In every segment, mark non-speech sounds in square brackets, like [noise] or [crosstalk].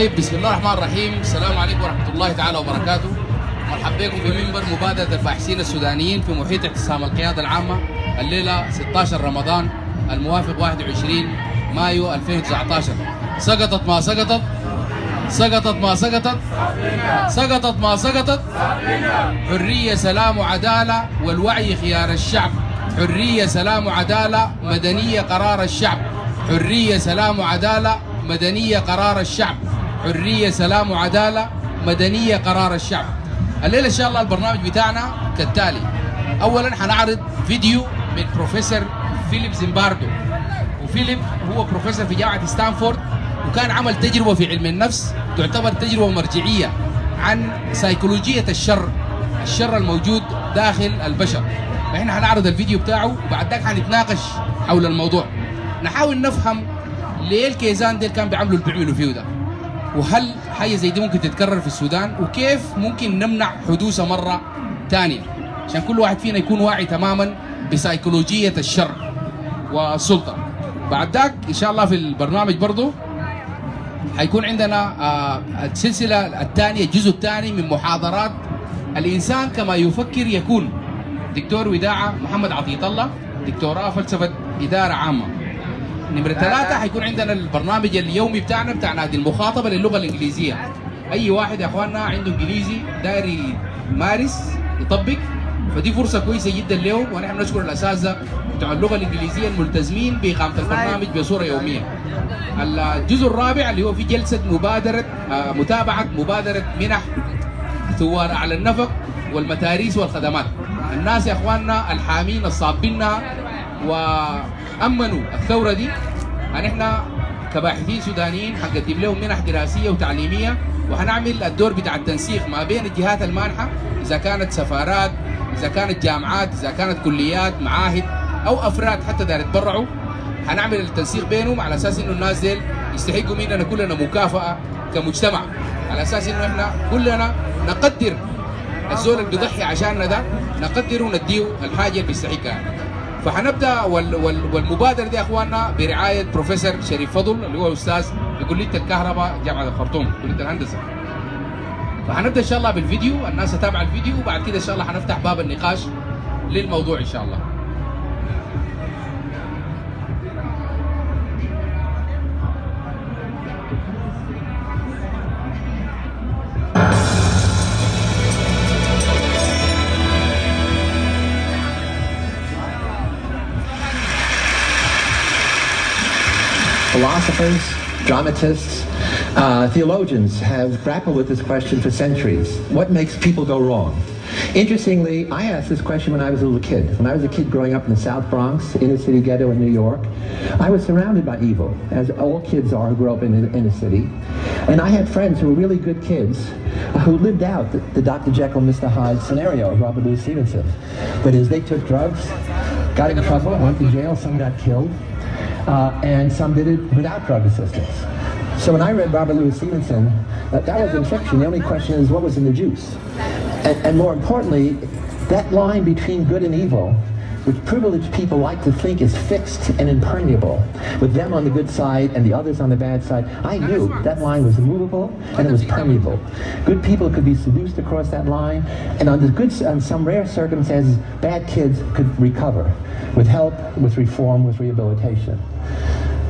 طيب بسم الله الرحمن الرحيم. السلام عليكم ورحمة الله تعالى وبركاته. مرحبا بكم في منبر مبادرة الباحثين السودانيين في محيط اعتصام القيادة العامة الليلة 16 رمضان الموافق 21 مايو 2019 سقطت ما سقطت؟ سقطت ما سقطت؟ سقطت ما سقطت؟ حرية سلام وعدالة والوعي خيار الشعب. حرية سلام وعدالة مدنية قرار الشعب. حرية سلام وعدالة مدنية قرار الشعب. حرية سلام وعدالة مدنية قرار الشعب. الليلة إن شاء الله البرنامج بتاعنا كالتالي. أولا حنعرض فيديو من بروفيسور فيليب زيمباردو وفيليب هو بروفيسور في جامعة ستانفورد وكان عمل تجربة في علم النفس تعتبر تجربة مرجعية عن سيكولوجية الشر الشر الموجود داخل البشر. فإحنا حنعرض الفيديو بتاعه وبعد ذاك حنتناقش حول الموضوع. نحاول نفهم ليه الكيزان ديل كان بيعملوا اللي بيعملوا فيه ده. وهل حاجة زي دي ممكن تتكرر في السودان؟ وكيف ممكن نمنع حدوثها مرة ثانية عشان كل واحد فينا يكون واعي تماما بسيكولوجية الشر والسلطة. بعد ذاك إن شاء الله في البرنامج برضه حيكون عندنا آه، السلسلة الثانية الجزء الثاني من محاضرات الإنسان كما يفكر يكون. دكتور وداعة محمد عطية الله دكتوراه فلسفة إدارة عامة. نمرة ثلاثة حيكون عندنا البرنامج اليومي بتاعنا بتاع نادي المخاطبة للغة الإنجليزية. أي واحد يا أخواننا عنده إنجليزي داير يمارس يطبق فدي فرصة كويسة جدا لهم ونحن نشكر الأساتذة بتوع اللغة الإنجليزية الملتزمين بإقامة البرنامج بصورة يومية. الجزء الرابع اللي هو في جلسة مبادرة آه، متابعة مبادرة منح ثوار أعلى النفق والمتاريس والخدمات. الناس يا أخواننا الحامين الصابينها وامنوا الثورة دي. ان إحنا كباحثين سودانيين حنقدم لهم منح دراسية وتعليمية وحنعمل الدور بتاع التنسيق ما بين الجهات المانحة إذا كانت سفارات إذا كانت جامعات إذا كانت كليات معاهد أو أفراد حتى داير يتبرعوا. حنعمل التنسيق بينهم على أساس إنه الناس ديل يستحقوا مننا كلنا مكافأة كمجتمع. على أساس إنه إحنا كلنا نقدر الزول اللي بيضحي عشاننا ده نقدره ونديه الحاجة اللي بيستحقها فحنبدأ وال وال والمبادرة دي يا إخواننا برعاية بروفيسور شريف فضل اللي هو أستاذ في كلية الكهرباء جامعة الخرطوم كلية الهندسة. فحنبدأ إن شاء الله بالفيديو الناس تتابع الفيديو وبعد كده إن شاء الله حنفتح باب النقاش للموضوع إن شاء الله. Philosophers, dramatists, uh, theologians have grappled with this question for centuries. What makes people go wrong? Interestingly, I asked this question when I was a little kid. When I was a kid growing up in the South Bronx, inner city ghetto in New York, I was surrounded by evil, as all kids are who grow up in the inner city. And I had friends who were really good kids who lived out the, the Dr. Jekyll, Mr. Hyde scenario of Robert Louis Stevenson. That is, they took drugs, got in trouble, went to jail, some got killed, uh, and some did it without drug assistance. So when I read Robert Louis Stevenson, uh, that was in fiction. The only question is what was in the juice? And, and more importantly, that line between good and evil, which privileged people like to think is fixed and impermeable, with them on the good side and the others on the bad side, I knew that line was immovable and it was permeable. Good people could be seduced across that line, and under good, on some rare circumstances, bad kids could recover with help, with reform, with rehabilitation.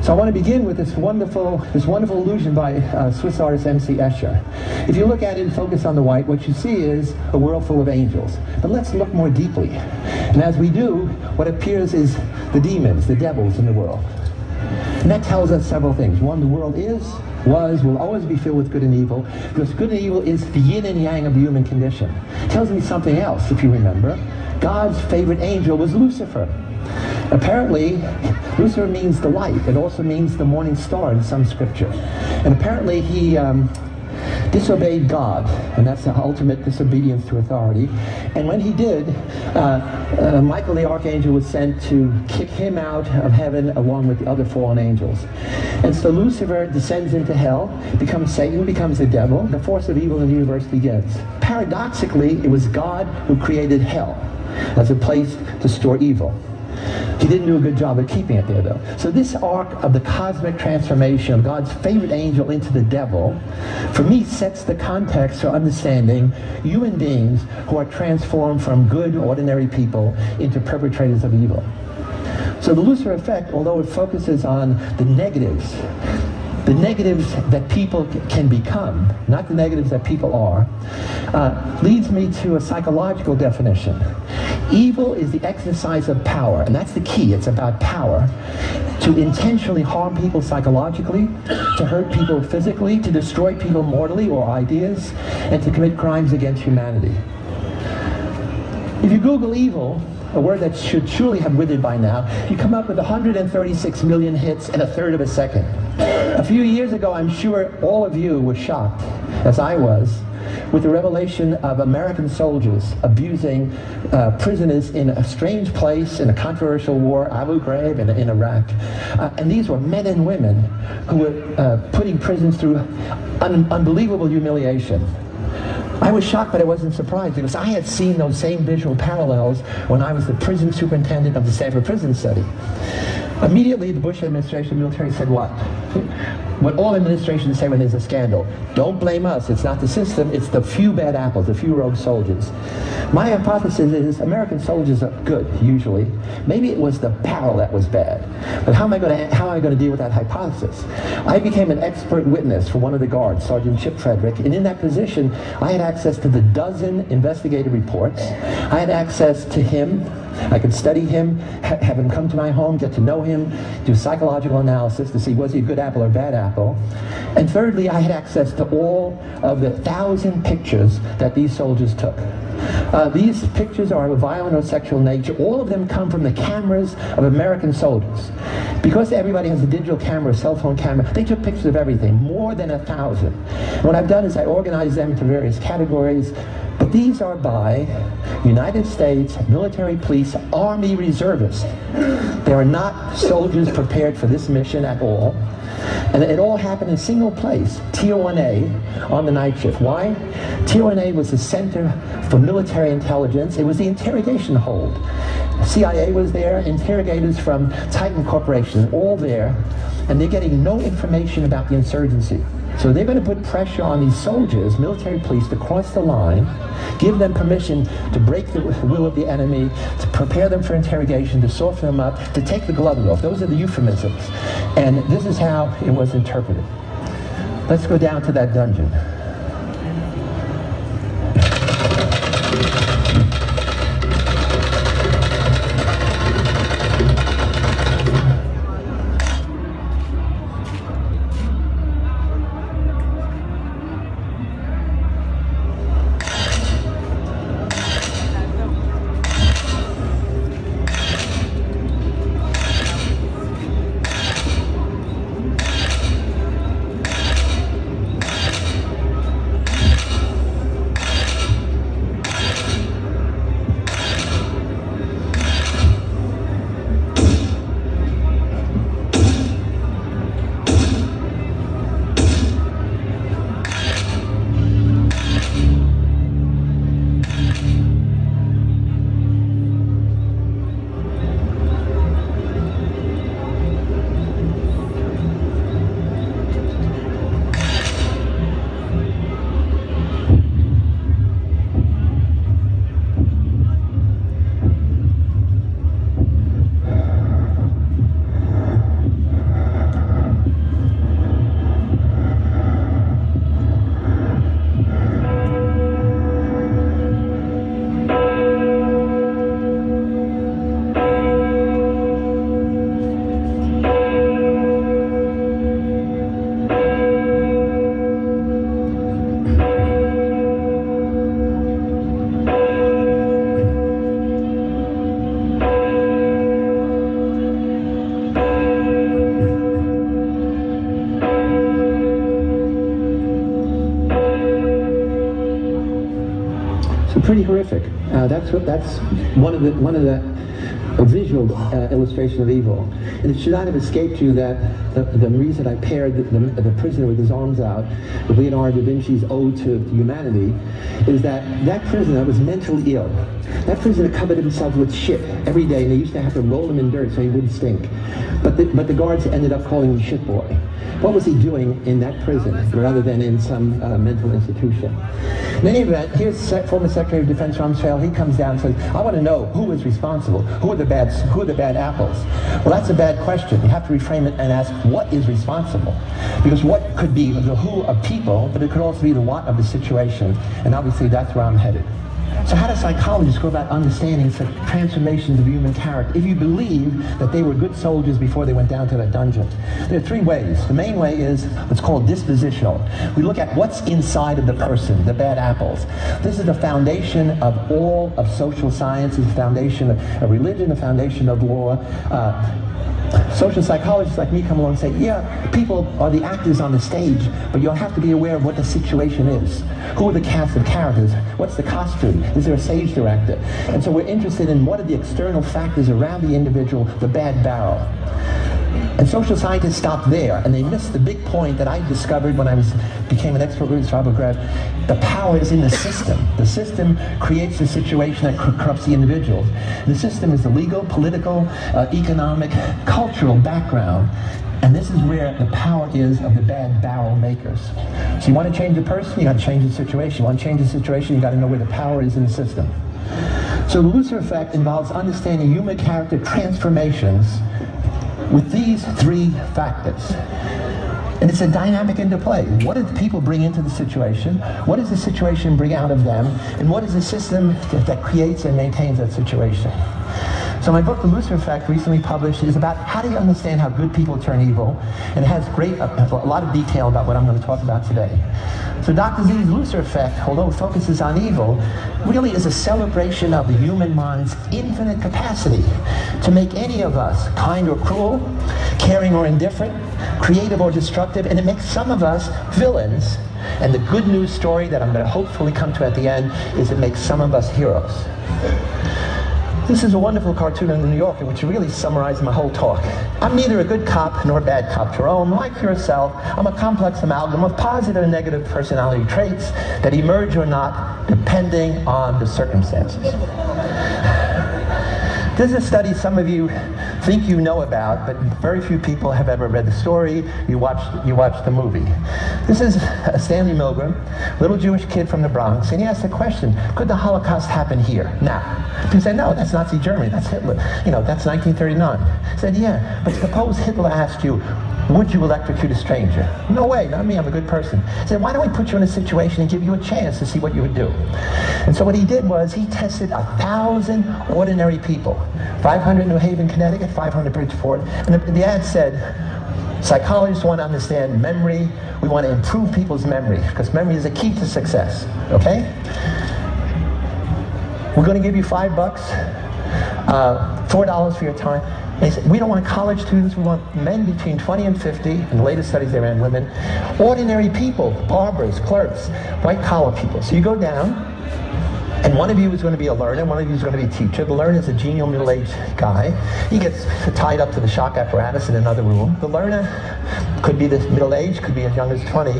So I want to begin with this wonderful, this wonderful illusion by uh, Swiss artist M.C. Escher. If you look at it and focus on the white, what you see is a world full of angels. But let's look more deeply. And as we do, what appears is the demons, the devils in the world. And that tells us several things. One, the world is, was, will always be filled with good and evil, because good and evil is the yin and yang of the human condition. It tells me something else, if you remember. God's favorite angel was Lucifer. Apparently, Lucifer means the light. It also means the morning star in some scripture. And apparently he um, disobeyed God, and that's the ultimate disobedience to authority. And when he did, uh, uh, Michael the archangel was sent to kick him out of heaven along with the other fallen angels. And so Lucifer descends into hell, becomes Satan, becomes the devil. The force of evil in the universe begins. Paradoxically, it was God who created hell as a place to store evil. He didn't do a good job of keeping it there, though. So this arc of the cosmic transformation of God's favorite angel into the devil, for me, sets the context for understanding human beings who are transformed from good, ordinary people into perpetrators of evil. So the Lucifer effect, although it focuses on the negatives, the negatives that people can become, not the negatives that people are, uh, leads me to a psychological definition. Evil is the exercise of power, and that's the key. It's about power. To intentionally harm people psychologically, to hurt people physically, to destroy people mortally or ideas, and to commit crimes against humanity. If you Google evil, a word that should surely have withered by now, you come up with 136 million hits in a third of a second. A few years ago, I'm sure all of you were shocked, as I was, with the revelation of American soldiers abusing uh, prisoners in a strange place in a controversial war, Abu Ghraib in, in Iraq. Uh, and these were men and women who were uh, putting prisons through un unbelievable humiliation. I was shocked, but I wasn't surprised because I had seen those same visual parallels when I was the prison superintendent of the Stanford Prison Study. Immediately, the Bush administration, military said what? What all administrations say when there's a scandal. Don't blame us. It's not the system. It's the few bad apples, the few rogue soldiers. My hypothesis is American soldiers are good, usually. Maybe it was the barrel that was bad. But how am I going to, how am I going to deal with that hypothesis? I became an expert witness for one of the guards, Sergeant Chip Frederick, and in that position, I had access to the dozen investigative reports. I had access to him I could study him, ha have him come to my home, get to know him, do psychological analysis to see was he a good apple or bad apple. And thirdly, I had access to all of the thousand pictures that these soldiers took. Uh, these pictures are of a violent or sexual nature. All of them come from the cameras of American soldiers. Because everybody has a digital camera, a cell phone camera, they took pictures of everything, more than a thousand. And what I've done is I organized them into various categories. But these are by United States military police army reservists. They are not soldiers prepared for this mission at all. And it all happened in a single place, 1A, on the night shift. Why? 1A was the center for military intelligence. It was the interrogation hold. CIA was there, interrogators from Titan Corporation, all there, and they're getting no information about the insurgency. So they're going to put pressure on these soldiers, military police, to cross the line, give them permission to break the will of the enemy, to prepare them for interrogation, to soften them up, to take the gloves off. Those are the euphemisms. And this is how it was interpreted. Let's go down to that dungeon. Pretty horrific. Uh, that's what that's one of the one of the a visual uh, illustration of evil. And it should not have escaped you that the, the reason I paired the, the, the, prisoner with his arms out with Leonardo da Vinci's Ode to Humanity is that that prisoner was mentally ill. That prisoner covered himself with shit every day, and they used to have to roll him in dirt so he wouldn't stink. But the, but the guards ended up calling him shit boy. What was he doing in that prison rather than in some uh, mental institution? In any event, here's former Secretary of Defense Rumsfeld. He comes down and says, I want to know who is responsible. Who are the bad, who are the bad apples? Well, that's a bad question. You have to reframe it and ask, what is responsible? Because what could be the who of people, but it could also be the what of the situation. And obviously that's where I'm headed. So how do psychologists go about understanding such transformations of human character if you believe that they were good soldiers before they went down to that dungeon? There are three ways. The main way is what's called dispositional. We look at what's inside of the person, the bad apples. This is the foundation of all of social sciences, the foundation of religion, the foundation of law. Uh, social psychologists like me come along and say, yeah, people are the actors on the stage, but you'll have to be aware of what the situation is. Who are the cast of characters? What's the costume? Is there a stage director? And so we're interested in what are the external factors around the individual, the bad barrel. And social scientists stop there, and they miss the big point that I discovered when I was became an expert for Abu The power is in the system. The system creates the situation that corrupts the individuals. The system is the legal, political, uh, economic, cultural background. And this is where the power is of the bad barrel makers. So you want to change the person, you got to change the situation. You want to change the situation, you got to know where the power is in the system. So the Lucifer effect involves understanding human character transformations with these three factors. And it's a dynamic interplay. What do the people bring into the situation? What does the situation bring out of them? And what is the system that creates and maintains that situation? So my book, The Lucifer Effect, recently published, is about how do you understand how good people turn evil, and it has great, a, a lot of detail about what I'm going to talk about today. So Dr. Z's Lucifer Effect, although it focuses on evil, really is a celebration of the human mind's infinite capacity to make any of us kind or cruel, caring or indifferent, creative or destructive, and it makes some of us villains. And the good news story that I'm going to hopefully come to at the end is it makes some of us heroes. This is a wonderful cartoon in the New Yorker which really summarizes my whole talk. I'm neither a good cop nor a bad cop, Jerome. Like yourself, I'm a complex amalgam of positive and negative personality traits that emerge or not depending on the circumstances. This is a study some of you think you know about, but very few people have ever read the story. You watched, you watched the movie. This is uh, Stanley Milgram, little Jewish kid from the Bronx, and he asked the question, could the Holocaust happen here, now? People said, no, that's Nazi Germany, that's Hitler. You know, that's 1939. He said, yeah, but suppose Hitler asked you, would you electrocute a stranger? No way, not me, I'm a good person. He said, why don't we put you in a situation and give you a chance to see what you would do? And so what he did was he tested a thousand ordinary people, 500 New Haven, Connecticut, 500 Bridgeport, and the, the ad said, Psychologists want to understand memory. We want to improve people's memory because memory is a key to success. Okay? We're going to give you five bucks, uh, four dollars for your time. They said, we don't want college students, we want men between 20 and 50, in the latest studies they ran women, ordinary people, barbers, clerks, white collar people. So you go down, and one of you is going to be a learner, one of you is going to be a teacher. The learner is a genial middle-aged guy. He gets tied up to the shock apparatus in another room. The learner could be this middle-aged, could be as young as 20.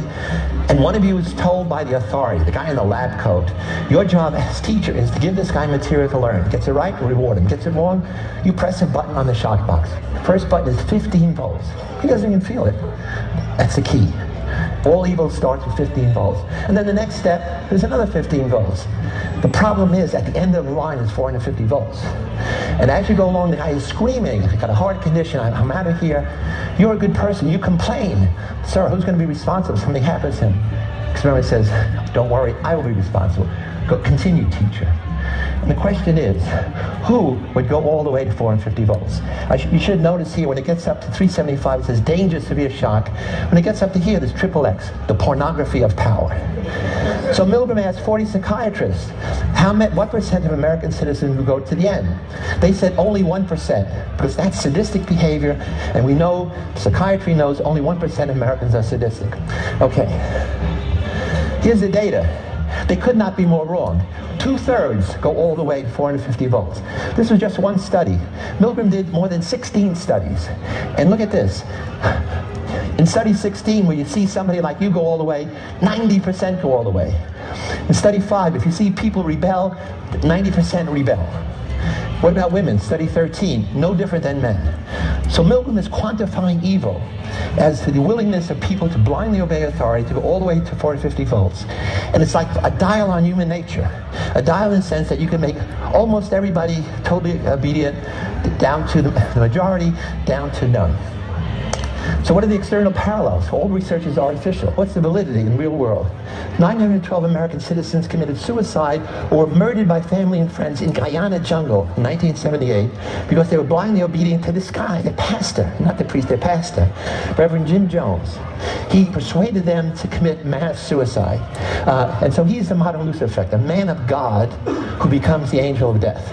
And one of you is told by the authority, the guy in the lab coat, your job as teacher is to give this guy material to learn. Gets it right, reward him. Gets it wrong, you press a button on the shock box. First button is 15 volts. He doesn't even feel it. That's the key. All evil starts with 15 volts. And then the next step, there's another 15 volts. The problem is, at the end of the line is 450 volts. And as you go along, the guy is screaming, I've got a heart condition, I'm out of here. You're a good person, you complain. Sir, who's going to be responsible if something happens to him? Experiment says, don't worry, I will be responsible. Go, continue, teacher. The question is, who would go all the way to 450 volts? Sh you should notice here, when it gets up to 375, it says danger, severe shock. When it gets up to here, there's triple X, the pornography of power. So Milgram asked 40 psychiatrists, how what percent of American citizens would go to the end? They said only 1%, because that's sadistic behavior, and we know, psychiatry knows only 1% of Americans are sadistic. Okay, here's the data. They could not be more wrong. Two-thirds go all the way to 450 volts. This was just one study. Milgram did more than 16 studies. And look at this. In study 16, where you see somebody like you go all the way, 90% go all the way. In study 5, if you see people rebel, 90% rebel. What about women? Study 13, no different than men. So Milgram is quantifying evil as to the willingness of people to blindly obey authority to go all the way to 450 volts. And it's like a dial on human nature. A dial in the sense that you can make almost everybody totally obedient down to the majority, down to none. So what are the external parallels? All research is artificial. What's the validity in the real world? 912 American citizens committed suicide or were murdered by family and friends in Guyana jungle in 1978 because they were blindly obedient to this guy, the pastor, not the priest, the pastor, Reverend Jim Jones. He persuaded them to commit mass suicide. Uh, and so he's the modern Lucifer effect, a man of God who becomes the angel of death.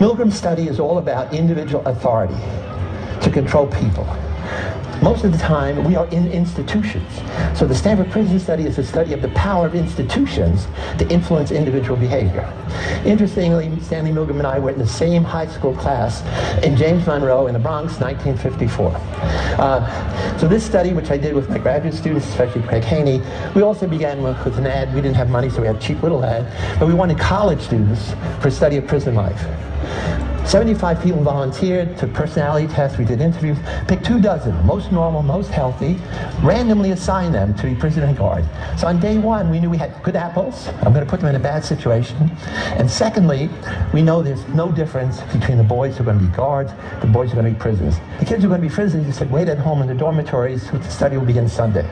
Milgram's study is all about individual authority to control people. Most of the time, we are in institutions. So the Stanford Prison Study is a study of the power of institutions to influence individual behavior. Interestingly, Stanley Milgram and I were in the same high school class in James Monroe in the Bronx, 1954. Uh, so this study, which I did with my graduate students, especially Craig Haney, we also began with, with an ad. We didn't have money, so we had a cheap little ad. But we wanted college students for study of prison life. 75 people volunteered, took personality tests, we did interviews, picked two dozen, most normal, most healthy, randomly assigned them to be prison guard. So on day one, we knew we had good apples. I'm going to put them in a bad situation. And secondly, we know there's no difference between the boys who are going to be guards, the boys who are going to be prisoners. The kids who are going to be prisoners, you said, wait at home in the dormitories, the study will begin Sunday.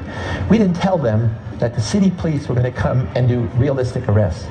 We didn't tell them that the city police were going to come and do realistic arrests.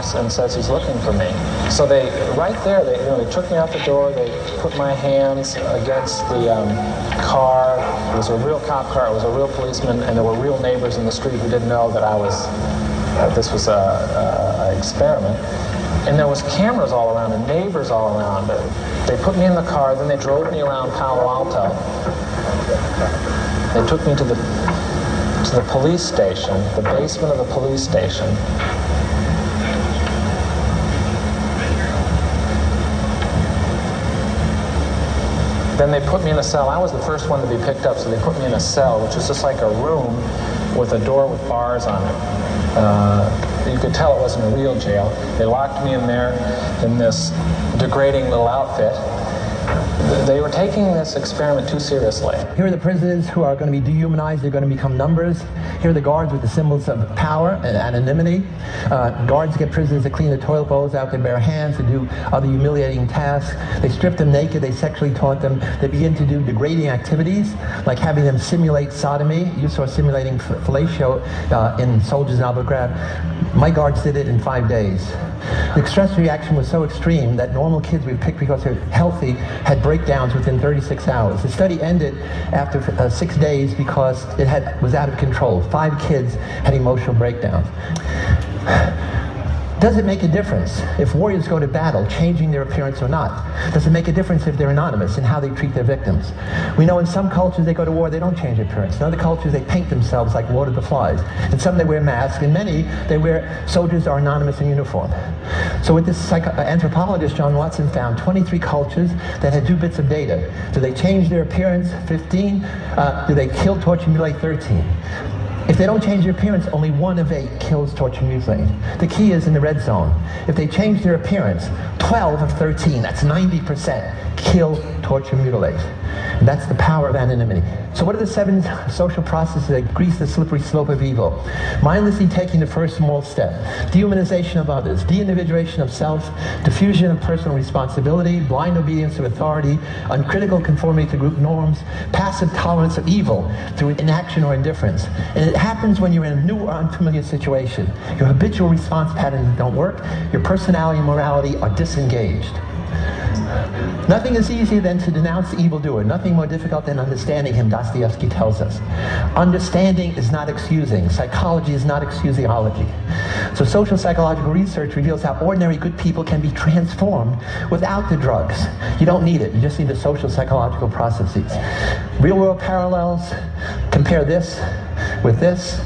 Knocks, and says he's looking for me. So they, right there, they, you know, they took me out the door. They put my hands against the um, car. It was a real cop car. It was a real policeman, and there were real neighbors in the street who didn't know that I was. Uh, this was a, a, a experiment. And there was cameras all around and neighbors all around. They put me in the car, then they drove me around Palo Alto. They took me to the to the police station, the basement of the police station. Then they put me in a cell. I was the first one to be picked up, so they put me in a cell, which was just like a room with a door with bars on it. Uh, you could tell it wasn't a real jail. They locked me in there in this degrading little outfit. They were taking this experiment too seriously. Here are the prisoners who are going to be dehumanized. They're going to become numbers. Here are the guards with the symbols of power and anonymity. Uh, guards get prisoners to clean the toilet bowls out their bare hands, to do other humiliating tasks. They strip them naked. They sexually taunt them. They begin to do degrading activities, like having them simulate sodomy. You saw simulating fellatio uh, in soldiers in Abu Ghraib. My guards did it in five days. The stress reaction was so extreme that normal kids we picked because they're healthy had breakdowns within 36 hours. The study ended after uh, six days because it had, was out of control. Five kids had emotional breakdowns. [laughs] Does it make a difference if warriors go to battle, changing their appearance or not? Does it make a difference if they're anonymous in how they treat their victims? We know in some cultures they go to war, they don't change appearance. In other cultures they paint themselves like water the flies. In some they wear masks. In many they wear, soldiers are anonymous in uniform. So with this uh, anthropologist, John Watson found 23 cultures that had two bits of data. Do they change their appearance? 15. Uh, do they kill, torture, mutilate? 13. They don't change their appearance, only one of eight kills, torture, mutilate. The key is in the red zone. If they change their appearance, 12 of 13, that's 90%, kill, torture, mutilate. And that's the power of anonymity. So what are the seven social processes that grease the slippery slope of evil? Mindlessly taking the first small step. Dehumanization of others. De-individuation of self. Diffusion of personal responsibility. Blind obedience to authority. Uncritical conformity to group norms. Passive tolerance of evil through inaction or indifference. And it happens when you're in a new or unfamiliar situation. Your habitual response patterns don't work. Your personality and morality are disengaged. Nothing is easier than to denounce the evildoer. Nothing more difficult than understanding him, Dostoevsky tells us. Understanding is not excusing. Psychology is not excusiology. So social psychological research reveals how ordinary good people can be transformed without the drugs. You don't need it. You just need the social psychological processes. Real world parallels. Compare this with this.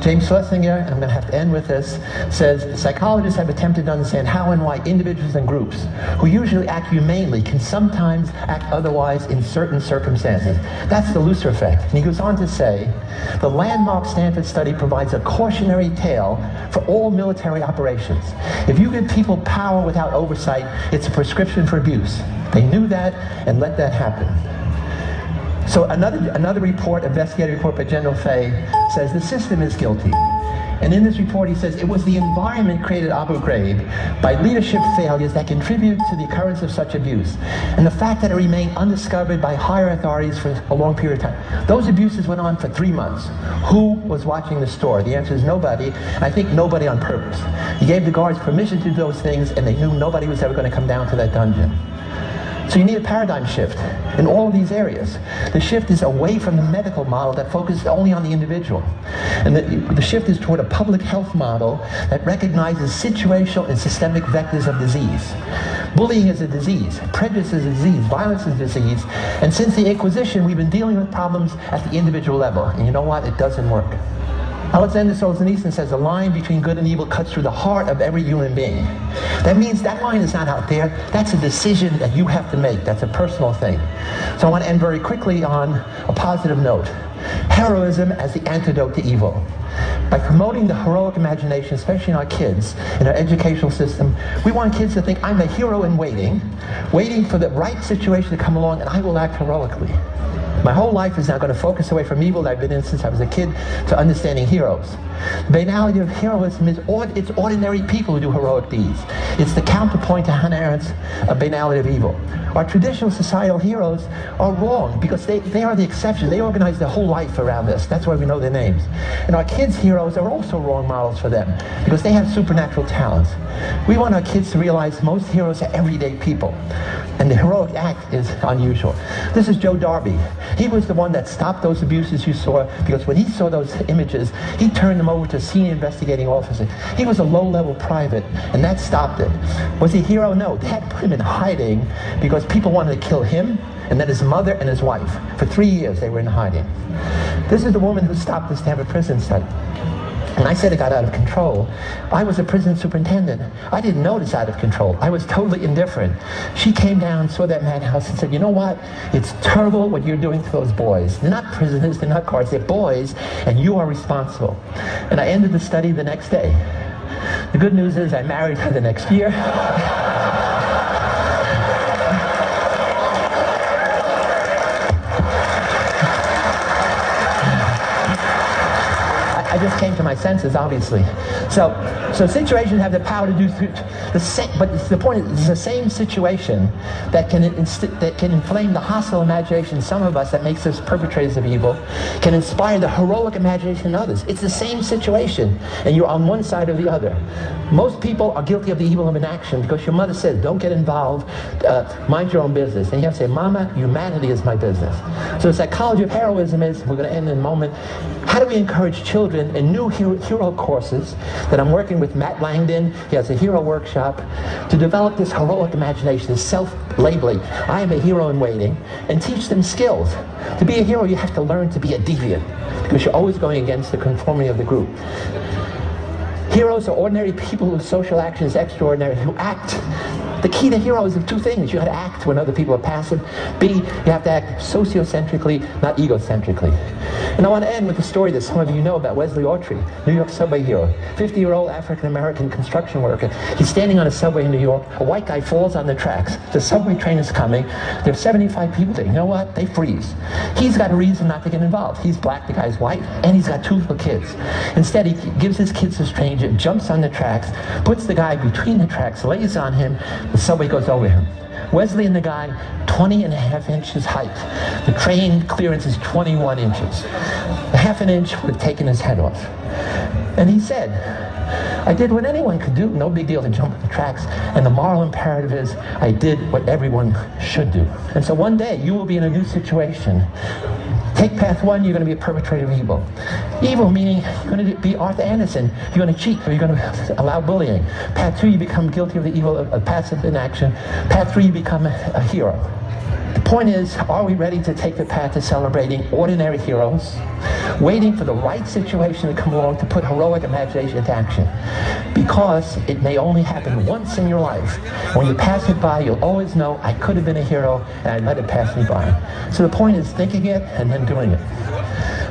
James Schlesinger, I'm going to have to end with this, says psychologists have attempted to understand how and why individuals and groups who usually act humanely can sometimes act otherwise in certain circumstances. That's the Lucifer effect. And he goes on to say, the landmark Stanford study provides a cautionary tale for all military operations. If you give people power without oversight, it's a prescription for abuse. They knew that and let that happen. So another, another report, investigative report by General Fay, says the system is guilty. And in this report, he says it was the environment created Abu Ghraib by leadership failures that contributed to the occurrence of such abuse. And the fact that it remained undiscovered by higher authorities for a long period of time. Those abuses went on for three months. Who was watching the store? The answer is nobody. I think nobody on purpose. He gave the guards permission to do those things, and they knew nobody was ever going to come down to that dungeon. So you need a paradigm shift in all of these areas. The shift is away from the medical model that focuses only on the individual. And the, the shift is toward a public health model that recognizes situational and systemic vectors of disease. Bullying is a disease. Prejudice is a disease. Violence is a disease. And since the Inquisition, we've been dealing with problems at the individual level. And you know what? It doesn't work. Alexander Solzhenitsyn says the line between good and evil cuts through the heart of every human being. That means that line is not out there. That's a decision that you have to make. That's a personal thing. So I want to end very quickly on a positive note. Heroism as the antidote to evil. By promoting the heroic imagination, especially in our kids, in our educational system, we want kids to think, I'm a hero in waiting, waiting for the right situation to come along, and I will act heroically. My whole life is now going to focus away from evil that I've been in since I was a kid to understanding heroes. The banality of heroism is it's ordinary people who do heroic deeds. It's the counterpoint to Hannah Arendt's uh, banality of evil. Our traditional societal heroes are wrong because they, they are the exception. They organize their whole life around this. That's why we know their names. And our kids' heroes are also wrong models for them because they have supernatural talents. We want our kids to realize most heroes are everyday people. And the heroic act is unusual. This is Joe Darby. He was the one that stopped those abuses you saw because when he saw those images, he turned them over to a senior investigating officer. He was a low-level private, and that stopped it. Was he a hero? No. They had put him in hiding because people wanted to kill him and then his mother and his wife. For three years, they were in hiding. This is the woman who stopped the Stanford prison study. When I said it got out of control, I was a prison superintendent. I didn't know it's out of control. I was totally indifferent. She came down, saw that madhouse, and said, you know what? It's terrible what you're doing to those boys. They're not prisoners, they're not guards, they're boys, and you are responsible. And I ended the study the next day. The good news is I married her the next year. [laughs] I just came to my senses, obviously. So, so situations have the power to do the same, but the point is, it's the same situation that can that can inflame the hostile imagination in some of us that makes us perpetrators of evil, can inspire the heroic imagination in others. It's the same situation, and you're on one side or the other. Most people are guilty of the evil of inaction because your mother said, "Don't get involved, uh, mind your own business," and you have to say, "Mama, humanity is my business." So the psychology of heroism is, we're going to end in a moment. How do we encourage children? In new hero, hero courses that I'm working with Matt Langdon. He has a hero workshop to develop this heroic imagination, this self-labeling. I am a hero in waiting, and teach them skills. To be a hero, you have to learn to be a deviant because you're always going against the conformity of the group. Heroes are ordinary people whose social action is extraordinary, who act The key to hero is of two things. You have to act when other people are passive. B, you have to act sociocentrically, not egocentrically. And I want to end with a story that some of you know about Wesley Autry, New York subway hero. 50-year-old African-American construction worker. He's standing on a subway in New York. A white guy falls on the tracks. The subway train is coming. There's 75 people there. You know what? They freeze. He's got a reason not to get involved. He's black, the guy's white, and he's got two little kids. Instead, he gives his kids a stranger, jumps on the tracks, puts the guy between the tracks, lays on him. Subway goes over him. Wesley and the guy, 20 and a half inches height. The train clearance is 21 inches. A half an inch would have taken his head off. And he said, I did what anyone could do, no big deal to jump the tracks. And the moral imperative is, I did what everyone should do. And so one day you will be in a new situation. Take path one, you're going to be a perpetrator of evil. Evil meaning you're going to be Arthur Anderson. You're going to cheat or you're going to allow bullying. Path two, you become guilty of the evil of, of passive inaction. Path three, you become a, a hero. The point is, are we ready to take the path to celebrating ordinary heroes, waiting for the right situation to come along to put heroic imagination into action? Because it may only happen once in your life. When you pass it by, you'll always know, I could have been a hero, and I let it pass me by. So the point is thinking it and then doing it.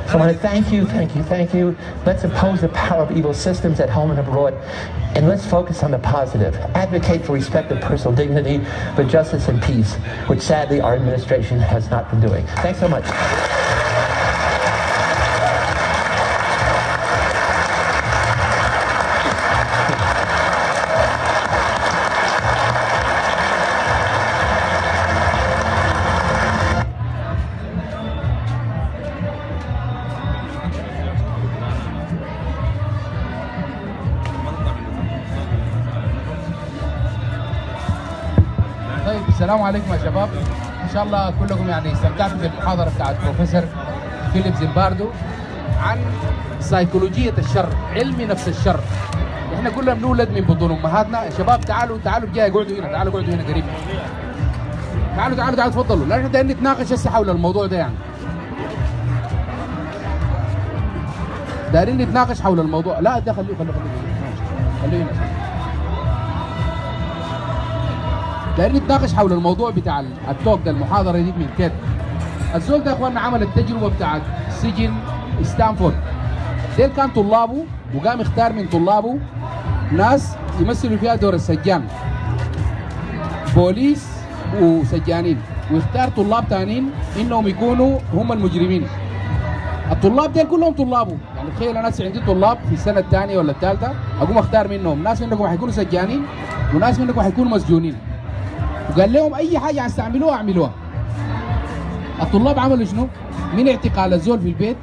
So I want to thank you, thank you, thank you. Let's oppose the power of evil systems at home and abroad, and let's focus on the positive. Advocate for respect of personal dignity, for justice and peace, which sadly our administration has not been doing. Thanks so much. السلام عليكم يا شباب ان شاء الله كلكم يعني استمتعتوا بالمحاضره بتاعت بروفيسور فيليب زيمباردو عن سيكولوجيه الشر علم نفس الشر إحنا كلنا بنولد من بطون امهاتنا يا شباب تعالوا تعالوا الجاي اقعدوا هنا تعالوا اقعدوا هنا قريب تعالوا تعالوا تعالوا تفضلوا لأن إحنا نتناقش هسه حول الموضوع ده يعني دايرين نتناقش حول الموضوع لا ده خليه خليه خليه خليه دايرين نتناقش حول الموضوع بتاع التوك ده المحاضرة دي من كده الزول ده يا إخواننا عمل التجربة بتاعت سجن ستانفورد. ديل كان طلابه وقام اختار من طلابه ناس يمثلوا فيها دور السجان. بوليس وسجانين. واختار طلاب تانيين إنهم يكونوا هم المجرمين. الطلاب ديل كلهم طلابه. يعني تخيل أنا عندي طلاب في السنة الثانية ولا الثالثة أقوم أختار منهم. ناس منكم حيكونوا سجانين وناس منكم حيكونوا مسجونين. وقال لهم أي حاجة عايز تعملوها اعملوها. الطلاب عملوا شنو؟ من اعتقال الزول في البيت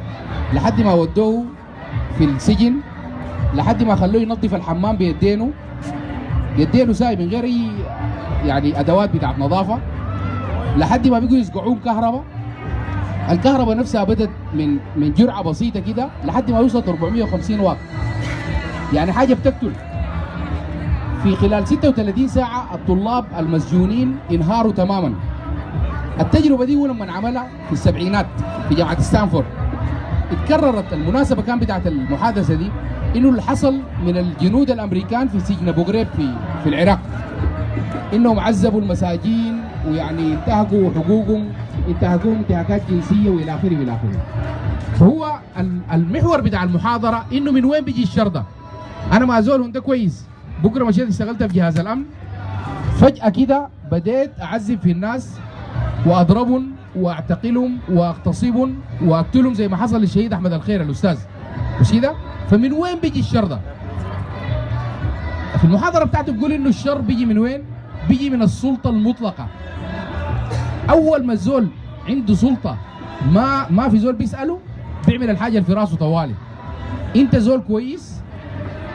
لحد ما ودوه في السجن لحد ما خلوه ينظف الحمام بيدينه. يدينه ساي من غير أي يعني أدوات بتاعت نظافة. لحد ما بيجوا يسقعوه كهرباء. الكهرباء نفسها بدت من من جرعة بسيطة كده لحد ما يوصل 450 واط. يعني حاجة بتقتل. في خلال 36 ساعة الطلاب المسجونين انهاروا تماما. التجربة دي هو لما عملها في السبعينات في جامعة ستانفورد. اتكررت المناسبة كان بتاعت المحادثة دي إنه اللي حصل من الجنود الأمريكان في سجن أبو غريب في في العراق. إنهم عذبوا المساجين ويعني انتهكوا حقوقهم انتهكوا انتهاكات جنسية وإلى آخره وإلى آخره. فهو المحور بتاع المحاضرة إنه من وين بيجي الشر ده أنا مع زول ده كويس. بكرة مشيت اشتغلت في جهاز الأمن فجأة كده بديت اعذب في الناس وأضربهم وأعتقلهم وأغتصبهم وأقتلهم زي ما حصل للشهيد أحمد الخير الأستاذ مش كده؟ فمن وين بيجي الشر ده؟ في المحاضرة بتاعته بيقول إنه الشر بيجي من وين؟ بيجي من السلطة المطلقة أول ما الزول عنده سلطة ما ما في زول بيسأله بيعمل الحاجة اللي في راسه طوالي أنت زول كويس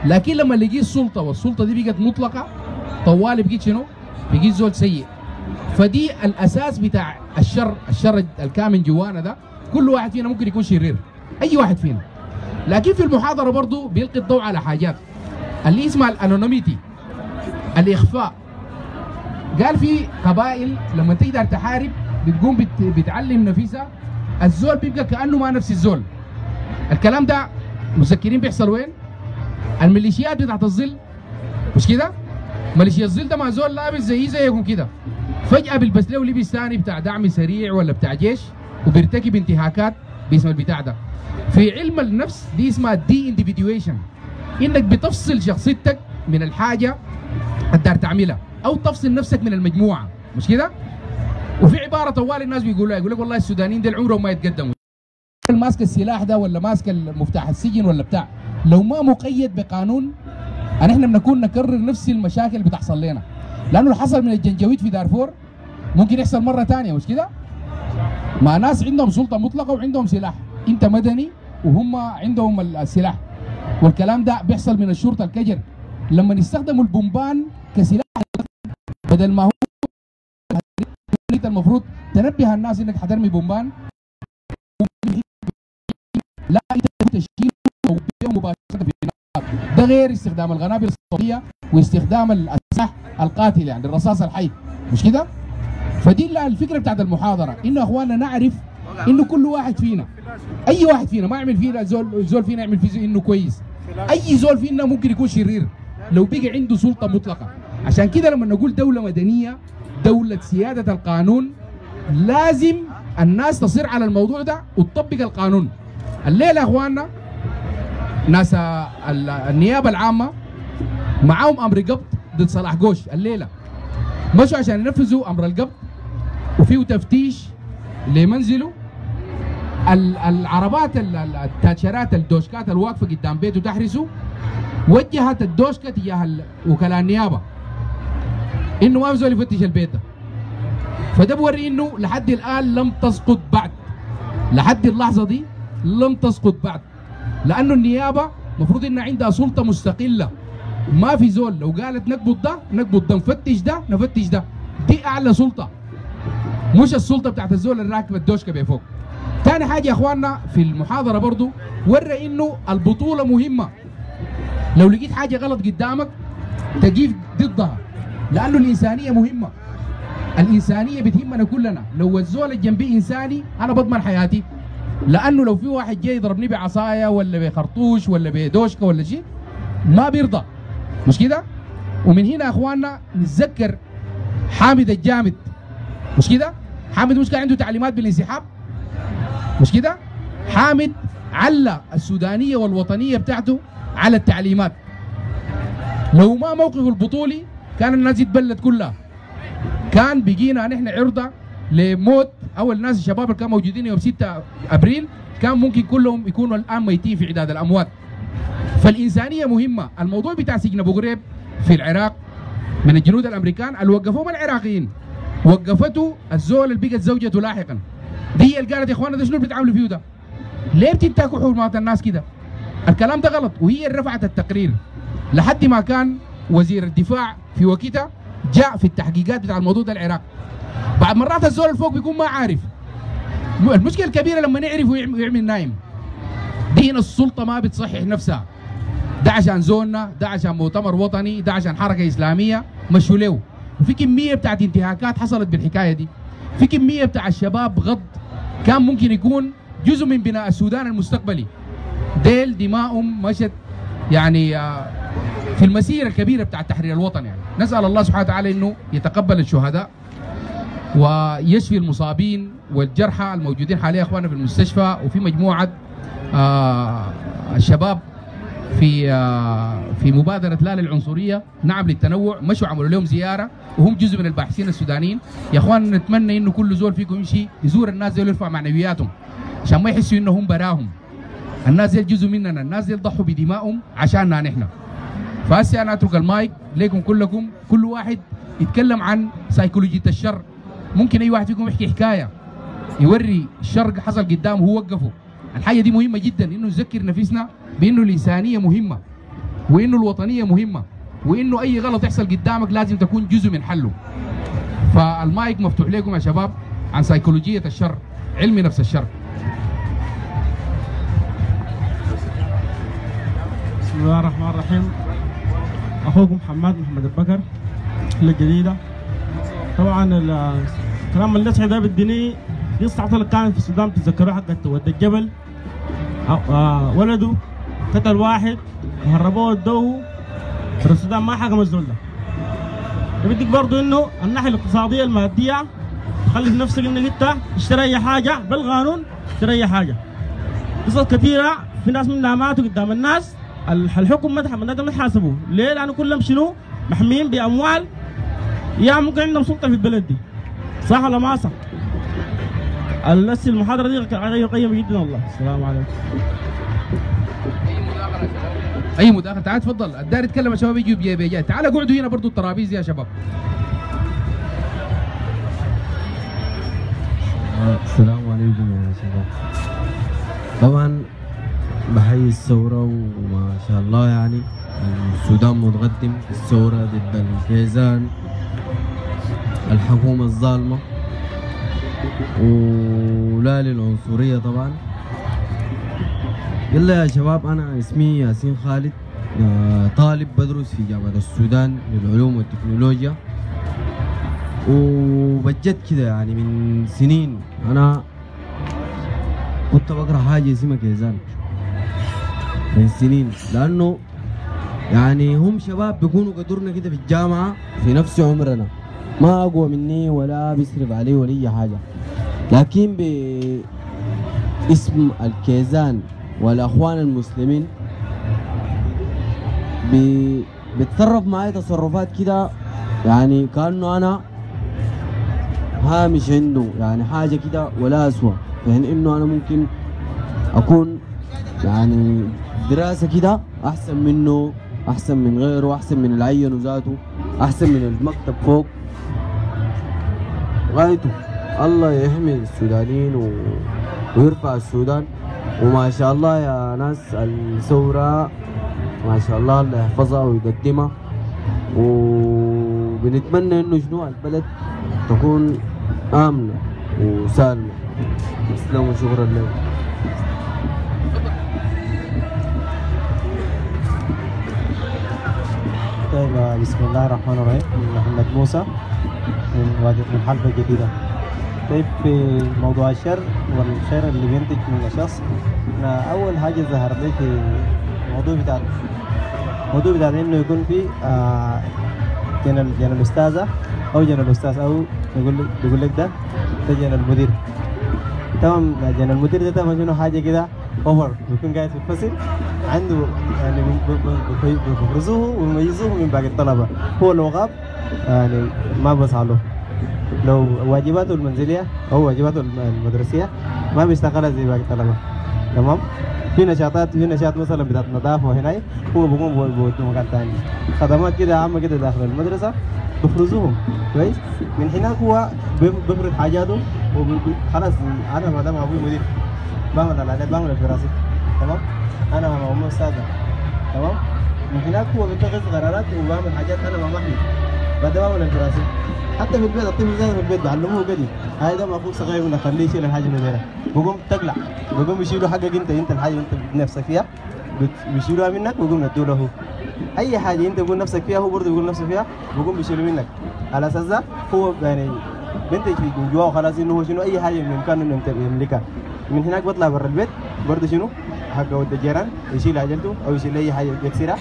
لكن لما لقيت السلطة والسلطة دي بقت مطلقة طوالي بقيت شنو؟ بقيت زول سيء. فدي الأساس بتاع الشر الشر الكامن جوانا ده. كل واحد فينا ممكن يكون شرير. أي واحد فينا. لكن في المحاضرة برضه بيلقي الضوء على حاجات. اللي اسمها الأنونيميتي الإخفاء. قال في قبائل لما تقدر تحارب بتقوم بت... بتعلم نفسها. الزول بيبقى كأنه ما نفس الزول. الكلام ده مذكرين بيحصل وين؟ الميليشيات بتاعت الظل. مش كده؟ ماليشيا الظل ده مع زول لابس زي زيكم كده. فجأة بيلبس له لبس ثاني بتاع دعم سريع ولا بتاع جيش وبيرتكب انتهاكات باسم البتاع ده. في علم النفس دي اسمها deindividuation إنك بتفصل شخصيتك من الحاجة الداير تعملها أو تفصل نفسك من المجموعة. مش كده؟ وفي عبارة طوال الناس بيقولوها يقول لك والله السودانيين دول عمرهم ما يتقدموا. ماسك السلاح ده ولا ماسك مفتاح السجن ولا بتاع؟ لو ما مقيد بقانون ان إحنا بنكون نكرر نفس المشاكل بتحصل لنا. لأنه اللي حصل من الجنجويد في دارفور ممكن يحصل مرة ثانية مش كده؟ مع ناس عندهم سلطة مطلقة وعندهم سلاح. انت مدني وهم عندهم السلاح. والكلام ده بيحصل من الشرطة الكجر. لما يستخدموا البومبان كسلاح بدل ما هو المفروض تنبه الناس إنك حترمي بومبان لا انت تشيله وتبيعه مباشره في النار ده غير استخدام القنابل الصوتية واستخدام الأسلحة القاتلة يعني الرصاص الحي. مش كده؟ فدي الفكرة بتاعت المحاضرة. انه أخواننا نعرف انه كل واحد فينا أي واحد فينا ما يعمل فينا زول زول فينا يعمل فيه إنه كويس. أي زول فينا ممكن يكون شرير لو بقى عنده سلطة مطلقة. عشان كده لما نقول دولة مدنية دولة سيادة القانون لازم الناس تصير على الموضوع ده وتطبق القانون. الليلة يا أخواننا ناس ال- النيابة العامة معاهم أمر قبض ضد صلاح قوش الليلة. مشوا عشان ينفذوا أمر القبض وفيه تفتيش لمنزله. ال- العربات ال- ال- التاتشرات الدوشكات الواقفة قدام بيته تحرسه. وجهت الدوشكة تجاه وكلاء النيابة. إنه ما في زول يفتش البيت ده. فده بوري إنه لحد الآن لم تسقط بعد. لحد اللحظة دي لم تسقط بعد. لأنه النيابة المفروض إنها عندها سلطة مستقلة. ما في زول لو قالت نقبض ده نقبض ده نفتش ده نفتش ده. دي أعلى سلطة. مش السلطة بتاعت الزول اللي راكب الدوشكه بفوق تاني حاجة يا إخواننا في المحاضرة برضو ورى إنه البطولة مهمة. لو لقيت حاجة غلط قدامك تقيف ضدها. لأنه الإنسانية مهمة. الإنسانية بتهمنا كلنا. لو الزول الجنبي إنساني أنا بضمن حياتي. لأنه لو في واحد جاي يضربني بعصاية ولا بخرطوش ولا بدوشكه ولا شيء ما بيرضى. مش كده؟ ومن هنا يا إخواننا نتذكر حامد الجامد. مش كده؟ حامد مش كان عنده تعليمات بالانسحاب؟ مش كده؟ حامد على السودانية والوطنية بتاعته على التعليمات. لو ما موقفه البطولي كان الناس يتبلد كلها. كان بقينا نحن عرضة لموت أول ناس الشباب اللي كانوا موجودين يوم 6 أبريل كان ممكن كلهم يكونوا الآن ميتين في عداد الاموات فالإنسانية مهمة. الموضوع بتاع سجن أبو غريب في العراق من الجنود الأمريكان اللي وقفوهم العراقيين. وقفته الزول اللي بقت زوجته لاحقا. دي اللي قالت يا اخوانا ده شنو اللي بتعملوا فيه ده؟ ليه بتنتهكوا حرمات الناس كده؟ الكلام ده غلط وهي اللي رفعت التقرير. لحد ما كان وزير الدفاع في وقتها جاء في التحقيقات بتاع الموضوع ده العراق. بعد مرات الزول اللي فوق بيكون ما عارف. المشكلة الكبيرة لما نعرف ويعمل نايم. دي هنا السلطة ما بتصحح نفسها. ده عشان زولنا ده عشان مؤتمر وطني ده عشان حركة إسلامية. مشوا له. وفي كمية بتاعت انتهاكات حصلت بالحكاية دي. في كمية بتاع الشباب غض كان ممكن يكون جزء من بناء السودان المستقبلي. ديل دماؤهم مشت يعني آه، في المسيرة الكبيرة بتاع التحرير الوطني يعني. نسأل الله سبحانه وتعالى إنه يتقبل الشهداء. ويشفي المصابين والجرحى الموجودين حاليا إخواننا في المستشفى. وفي مجموعة آه الشباب في آه في مبادرة لا للعنصرية. نعم للتنوع. مشوا عملوا لهم زيارة وهم جزء من الباحثين السودانيين. يا إخوان نتمنى إنه كل زول فيكم يمشي يزور الناس دي ويرفع معنوياتهم عشان ما يحسوا انهم براهم. الناس دي جزء مننا الناس دي ضحوا بدمائهم عشاننا نحن. فهسه أنا أترك المايك لكم كلكم كل واحد يتكلم عن سيكولوجية الشر. ممكن أي واحد فيكم يحكي حكاية يوري الشر حصل قدامه هو وقفه. الحاجة دي مهمة جدا إنه نذكر نفسنا بإنه الإنسانية مهمة وإنه الوطنية مهمة وإنه أي غلط يحصل قدامك لازم تكون جزء من حله. فالمايك مفتوح لكم يا شباب عن سيكولوجية الشر علم نفس الشر. بسم الله الرحمن الرحيم. أخوكم محمد محمد البكر الجديدة طبعا كلام النصح ده بالديني قصة اللي كانت في السودان تتذكروها حقت ود الجبل. آه، ولده قتل واحد وهربوه ودوه. في السودان ما حكم الزول ده بدك برضه إنه الناحية الاقتصادية المادية خلي في نفسك إنك أنت تشتري أي حاجة بالقانون تشتري أي حاجة. قصص كثيرة في ناس منها ماتوا قدام الناس. الح- الحكم ما تحاسبوا ليه؟ لأنه كلهم شنو؟ محميين بأموال. يا ممكن عندهم سلطة في البلد دي. صح ولا ما صح؟ الناس المحاضرة دي غير قيمة جدا والله. السلام عليكم. أي مداخلة؟ تعال تفضل. الدار يتكلم الشباب يجوا بيجي بيجي تعال اقعدوا هنا برضو الترابيز يا شباب. السلام عليكم يا شباب. طبعا بحيي الثورة وما شاء الله يعني. السودان متقدم في الثورة ضد الكيزان الحكومة الظالمة ولا للعنصرية طبعا. يلا يا شباب أنا اسمي ياسين خالد آه، طالب بدرس في جامعة السودان للعلوم والتكنولوجيا. وبجد كده يعني من سنين أنا كنت بقرأ حاجة اسمها كيزان. من سنين لأنه يعني هم شباب بيكونوا قدرنا كده في الجامعة في نفس عمرنا. ما أقوى مني ولا بيصرف علي ولا اي حاجة. لكن باسم الكيزان والأخوان المسلمين بي بيتصرف معي تصرفات كده يعني كأنه أنا هامش عنده يعني حاجة كده ولا اسوء يعني إنه أنا ممكن أكون يعني دراسة كده أحسن منه أحسن من غيره أحسن من العين ذاته أحسن من المكتب فوق. غايته الله يحمي السودانيين و... ويرفع السودان. وما شاء الله يا ناس الثورة ما شاء الله الله يحفظها ويقدمها. وبنتمنى إنه شنو البلد تكون آمنة وسالمة. تسلموا شكرا لكم طيب بسم الله الرحمن الرحيم. محمد موسى. من حلقة جديدة. طيب في موضوع الشر والخير اللي بينتج من الشخص أنا أول حاجة ظهر لي في موضوع بتاع موضوع بتاع إنه يكون في آه جن ال- جن الأستاذة أو جن الأستاذ أو يقول لك يقول لك ده ده جن المدير تمام جن المدير ده شنو حاجة كده؟ اوفر بيكون قاعد في الفصل عنده يعني ب- ب- ب- بيفرزوه ويميزوه من باقي الطلبة. هو لو غاب يعني ما بصعله لو واجباته المنزلية أو واجباته الم- المدرسية ما بيشتغلها زي باقي الطلبة. تمام؟ في نشاطات في نشاط مثلا بتاعت نظافة هنا هو بيقوم بو- بوديه مكان ثاني خدمات كده عامة كده داخل المدرسة بفرزوهم. كويس؟ من هناك هو بيف- بيفرض حاجاته وبي- خلاص أنا ما دام أبوي مدير. بعمل العلاج بعمل الدراسة تمام؟ أنا أم أستاذة. تمام؟ من هناك هو بيتخذ قرارات وبعمل حاجات أنا ما محمي بعد ما بعمل الدراسة حتى في البيت الطفل ذاته في البيت بعلموه قدي هاي ده أخوك صغير ولا خليه يشيل الحاجة من هنا. بقوم تقلع. بقوم يشيلوا حقك أنت أنت الحاجة أنت نفسك فيها. بيشيلوها منك ويقوم يدوا له أي حاجة أنت بقول نفسك فيها هو برضه بيقول نفسه فيها بقوم بيشيلوا منك. على أساس ده هو يعني بنتج في جواه خلاص إنه هو شنو أي حاجة من إمكانه إنه يملكها. من هناك بطلع برا البيت. برضه شنو؟ حق ود الجيران يشيل عجلته أو يشيل أي حاجة يكسرها.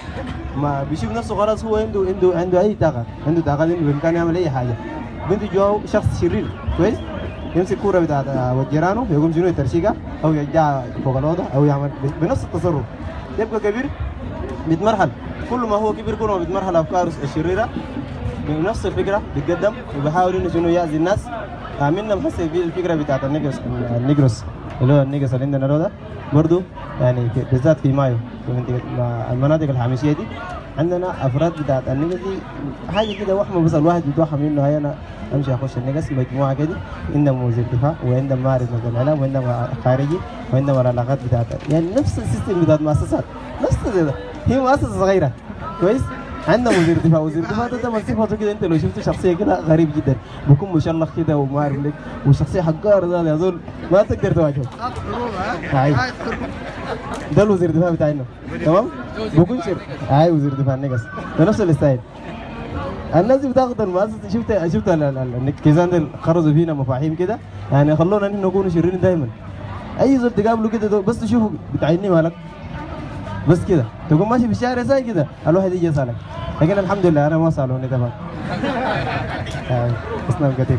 ما بيشوف نفسه خلاص هو عنده عنده عنده أي طاقة. عنده طاقة انه بامكانه يعمل أي حاجة. بنت جواه شخص شرير. كويس؟ يمسك كورة بتاعت ود جيرانه يقوم شنو؟ يترشيقها أو يرجعها فوق الأوضة أو يعمل بنفس التصرف. يبقى كبير بيتمرحل كل ما هو كبير كل ما بيتمرحل أفكاره الشريرة. بنفس الفكرة بيتقدم وبيحاول إنه شنو يأذي الناس. عملنا محسن الفكرة بتاعت النيجروس النيجروس اللي هو النيجروس اللي عندنا ده برضه يعني بالذات في مايو في المناطق الحامشيه دي عندنا أفراد بتاعت النيجروس دي حاجة كده وهمه بس الواحد بيتوهم انه هي أنا أمشي أخش النيجس مجموعة كده عندهم وزير دفاع وعندهم معرض نقل الإعلام وعندهم خارجي وعندهم العلاقات بتاعت يعني نفس السيستم بتاعت مؤسسات نفس هي مؤسسة صغيرة كويس؟ عندنا وزير دفاع. وزير دفاع ده صفته كده أنت لو شفته شخصية كده غريب جدا. بيكون مشلخ كده وما اعرف لك. وشخصية حقار ده يا زول. ما تقدر تواجهه هاي ده الوزير الدفاع بتاعنا. تمام؟ بكون شر هاي وزير دفاع النقص ده نفس ال style. الناس بتاخد المؤسسة. شفت شفت ال- ال- ال- الكيزان دول خرجوا فينا مفاهيم كده. يعني خلونا نكون شريرين دايما. أي زول تقابله كده بس تشوفه بتعيني مالك. بس كده. تقوم ماشي في الشارع زي كده الواحد يجي يسألك؟ لكن الحمد لله أنا ما سألوني طبعا آه، تسلم كثير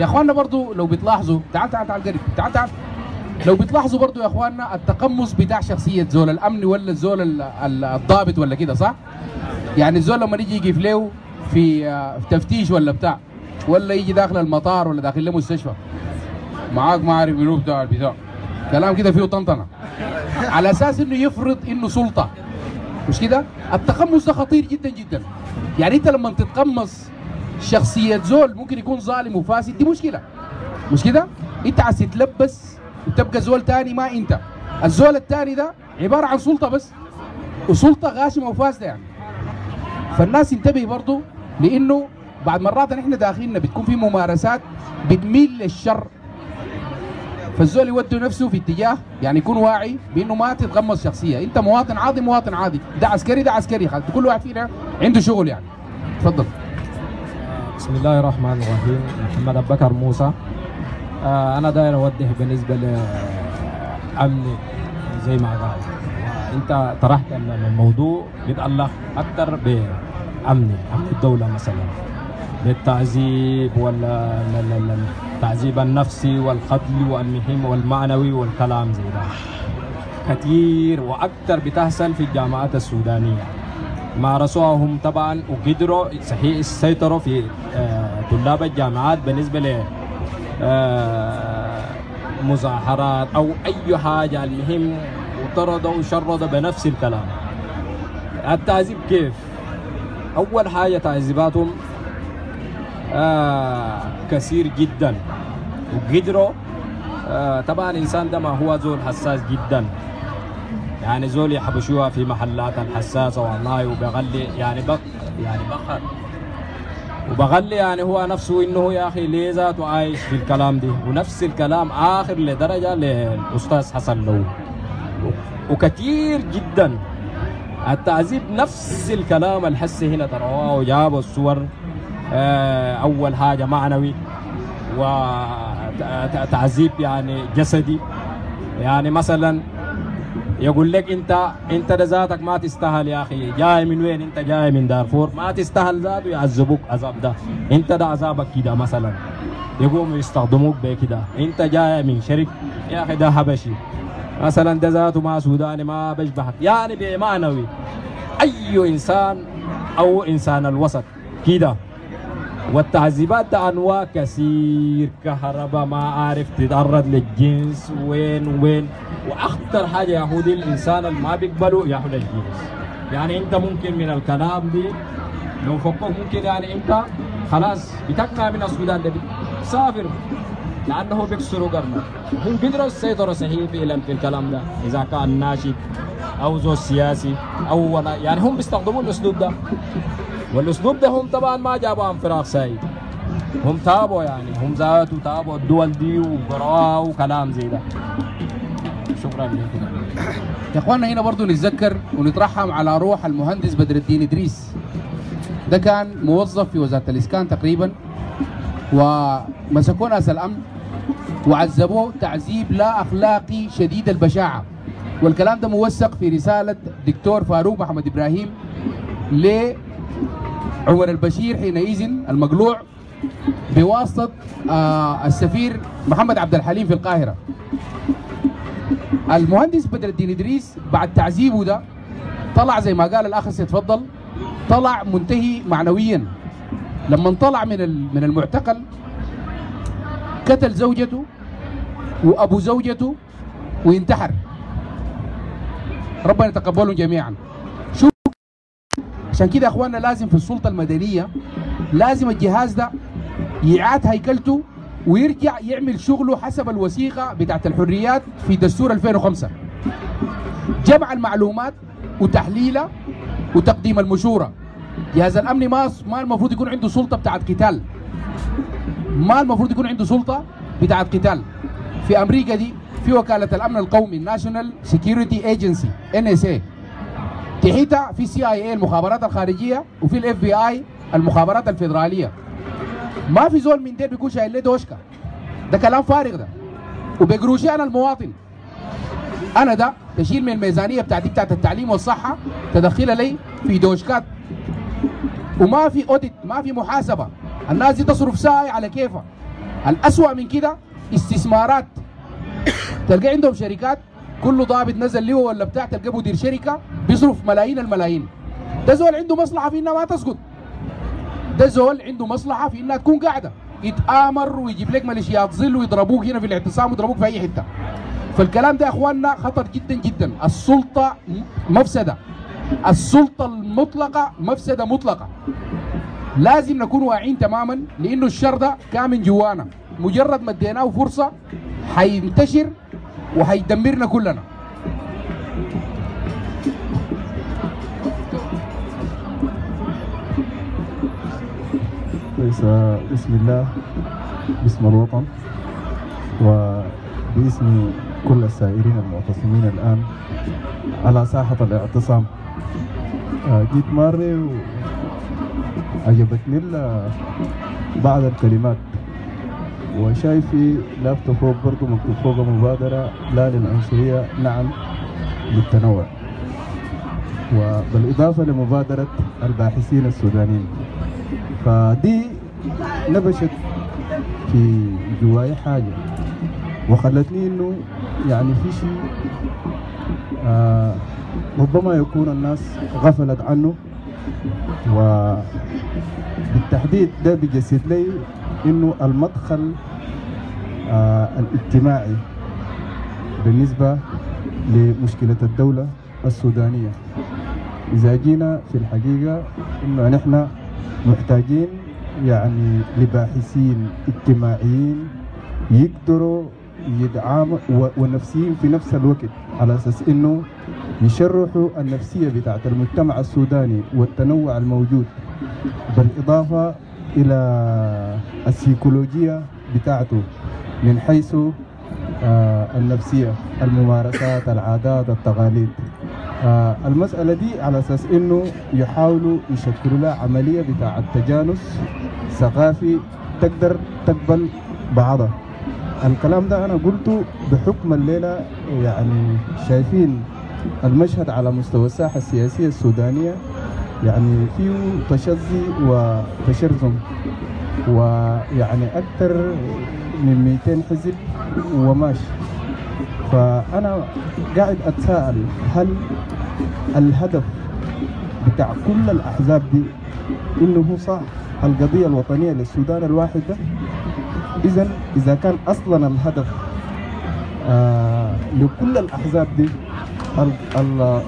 يا أخواننا برضو لو بتلاحظوا تعال تعال تعال قريب. تعال تعال. لو بتلاحظوا برضو يا أخواننا التقمص بتاع شخصية زول الأمن ولا ال- الضابط ولا كده صح؟ يعني الزول لما يجي يقف له في آه، تفتيش ولا بتاع ولا يجي داخل المطار ولا داخل له مستشفى معاك ما عارف منو بتاع البتاع. كلام كده فيه طنطنة. على أساس إنه يفرض إنه سلطة. مش كده؟ التقمص ده خطير جدا جدا. يعني أنت لما تتقمص شخصية زول ممكن يكون ظالم وفاسد دي مشكلة. مش كده؟ أنت عايز تتلبس وتبقى زول تاني ما أنت. الزول التاني ده عبارة عن سلطة بس. وسلطة غاشمة وفاسدة يعني. فالناس انتبه برضو لإنه بعد مرات إحنا داخلنا بتكون في ممارسات بتميل للشر. فالزول يودي نفسه في اتجاه يعني يكون واعي بإنه ما تتقمص شخصية. أنت مواطن عادي مواطن عادي. ده عسكري ده عسكري. كل واحد فينا عنده شغل يعني. تفضل. بسم الله الرحمن الرحيم. محمد أبو بكر موسى. آه أنا داير أوضح بالنسبة لأمني زي ما قال. أنت طرحت ال- الموضوع بيتعلق أكثر بأمني أمن الدولة مثلا. بالتعذيب ولا ال- ال- ال- التعذيب النفسي والقتل والمهم والمعنوي والكلام زي ده. كثير وأكثر بتحصل في الجامعات السودانية. مارسوها هم طبعا وقدروا صحيح يسيطروا في آه، طلاب الجامعات بالنسبة ل آه، مظاهرات أو أي حاجة. المهم وطردوا وشردوا بنفس الكلام. التعذيب كيف؟ أول حاجة تعذيباتهم آه كثير جدا. وقدروا آه طبعا الإنسان ده ما هو زول حساس جدا. يعني زول يحبشوها في محلات الحساسة والله وبغلي يعني بق يعني بقر. وبغلي يعني هو نفسه إنه يا أخي ليه ذاته عايش في الكلام دي؟ ونفس الكلام آخر لدرجة للأستاذ حسن لو. وكثير جدا. التعذيب نفس الكلام الحسي هنا ترواه وجابوا الصور. أول حاجة معنوي وتعذيب يعني جسدي. يعني مثلا يقول لك انت انت ذاتك ما تستاهل يا أخي. جاي من وين؟ انت جاي من دارفور. ما تستاهل ذاته يعذبوك عذاب ده. انت ده عذابك كده مثلا. يقوموا يستخدموك بكده انت جاي من شرك. يا أخي ده حبشي. مثلا ده ذاته ما سوداني ما بشبهك. يعني بمعنوي. أي إنسان أو إنسان الوسط كده. والتعذيبات ده انواع كثير كهرباء ما عارف تتعرض للجنس. وين وين؟ وأخطر حاجة يا هو دي الإنسان اللي ما بيقبلوا ياخذ الجنس. يعني أنت ممكن من الكلام دي لو فكوك ممكن يعني أنت خلاص بتقنع من السودان ده سافر لأنه بيكسروا قرنك هم قدروا يسيطروا صحيح فعلا في الكلام ده. إذا كان ناشط أو زول سياسي أو ولا يعني هم بيستخدموا الأسلوب ده. والأسلوب ده هم طبعا ما جابوا عن فراغ سعيد. هم تابوا يعني هم ذاتوا تابوا الدول دي وقرأها وكلام زي ده. شكرا لكم يا إخواننا هنا برضو نتذكر ونترحم على روح المهندس بدر الدين إدريس. ده كان موظف في وزارة الإسكان تقريبا ومسكوه ناس الأمن وعذبوه تعذيب لا أخلاقي شديد البشاعة. والكلام ده موثق في رسالة دكتور فاروق محمد إبراهيم لعمر البشير حينئذ المقلوع بواسطة آه السفير محمد عبد الحليم في القاهرة. المهندس بدر الدين إدريس بعد تعذيبه ده طلع زي ما قال الأخ سيتفضل طلع منتهي معنويا. لما طلع من من المعتقل قتل زوجته وأبو زوجته وانتحر. ربنا يتقبلهم جميعا. عشان كده يا اخواننا لازم في السلطة المدنية لازم الجهاز ده يعاد هيكلته ويرجع يعمل شغله حسب الوثيقة بتاعت الحريات في دستور 2005 جمع المعلومات وتحليلها وتقديم المشورة. جهاز الأمن ما ما المفروض يكون عنده سلطة بتاعت قتال. ما المفروض يكون عنده سلطة بتاعت قتال. في أمريكا دي في وكالة الأمن القومي National Security Agency NSA تحتها في CIA المخابرات الخارجية وفي ال FBI المخابرات الفيدرالية. ما في زول من ديل بيكون شايل له دوشكا. ده كلام فارغ ده. وبقروشي أنا المواطن. أنا ده تشيل من الميزانية بتاعتي بتاعت التعليم والصحة تدخلها لي في دوشكات. وما في اوديت ما في محاسبة. الناس دي تصرف ساعه على كيفها. الأسوأ من كده استثمارات. تلقى عندهم شركات كل ضابط نزل له ولا بتاع تلقى مدير شركة بيصرف ملايين الملايين. ده زول عنده مصلحة في إنها ما تسقط ده زول عنده مصلحة في إنها تكون قاعدة. يتآمر ويجيب لك ميليشيات ظل ويضربوك هنا في الاعتصام ويضربوك في أي حتة. فالكلام ده يا إخواننا خطر جدا جدا. السلطة مفسدة. السلطة المطلقة مفسدة مطلقة. لازم نكون واعيين تماما لأنه الشر ده كان من جوانا. مجرد ما اديناه فرصة حينتشر وحيدمرنا كلنا. بسم الله باسم الوطن وباسم كل السائرين المعتصمين الآن على ساحة الاعتصام. آه، جيت مرة وعجبتني بعض الكلمات. وشايف في لافتة فوق برضو مكتوب فوق مبادرة لا للعنصرية نعم للتنوع. وبالإضافة لمبادرة الباحثين السودانيين. فدي نبشت في جواي حاجة. وخلتني إنه يعني في شيء آه ربما يكون الناس غفلت عنه. وبالتحديد ده بيجسد لي إنه المدخل آه الاجتماعي بالنسبة لمشكلة الدولة السودانية. إذا جينا في الحقيقة إنه نحن محتاجين يعني لباحثين اجتماعيين يقدروا يدعموا ونفسيين في نفس الوقت على أساس إنه يشرحوا النفسية بتاعت المجتمع السوداني والتنوع الموجود بالإضافة إلى السيكولوجية بتاعته من حيث آه، النفسية الممارسات العادات التقاليد. آه، المسألة دي على أساس إنه يحاولوا يشكلوا لها عملية بتاع التجانس ثقافي تقدر تقبل بعضها. الكلام ده أنا قلته بحكم الليلة يعني شايفين المشهد على مستوى الساحة السياسية السودانية يعني فيه تشظي وتشرذم ويعني أكثر من 200 حزب وماشي فأنا قاعد أتساءل هل الهدف بتاع كل الأحزاب دي إنه هو صح؟ القضية الوطنية للسودان الواحد ده إذا إذا كان أصلا الهدف آه لكل الأحزاب دي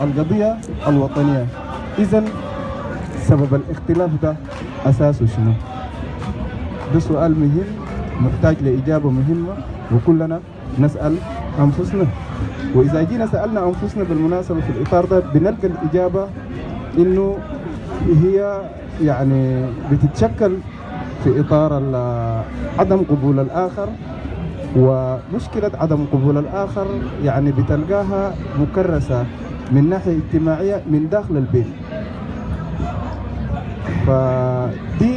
القضية الوطنية. إذا سبب الاختلاف ده أساسه شنو؟ ده سؤال مهم محتاج لإجابة مهمة وكلنا نسأل أنفسنا. وإذا جينا سألنا أنفسنا بالمناسبة في الإطار ده بنلقى الإجابة إنه هي يعني بتتشكل في إطار عدم قبول الآخر. ومشكلة عدم قبول الآخر يعني بتلقاها مكرسة من ناحية اجتماعية من داخل البيت. فدي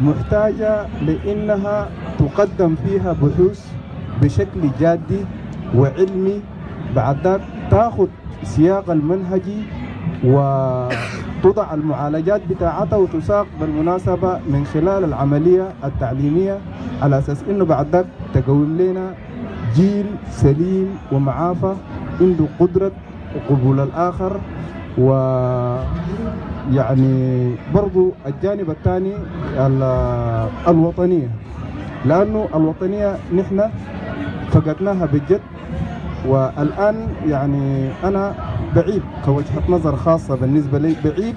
محتاجة لأنها تقدم فيها بحوث بشكل جادي وعلمي بعد ذاك تاخذ سياق المنهجي وتضع المعالجات بتاعتها وتساق بالمناسبة من خلال العملية التعليمية على أساس إنه بعد ذاك تقوم لنا جيل سليم ومعافى عنده قدرة قبول الآخر و يعني برضو الجانب الثاني ال- الوطنية. لأنه الوطنية نحن فقدناها بجد والآن يعني أنا بعيد كوجهة نظر خاصة بالنسبة لي بعيد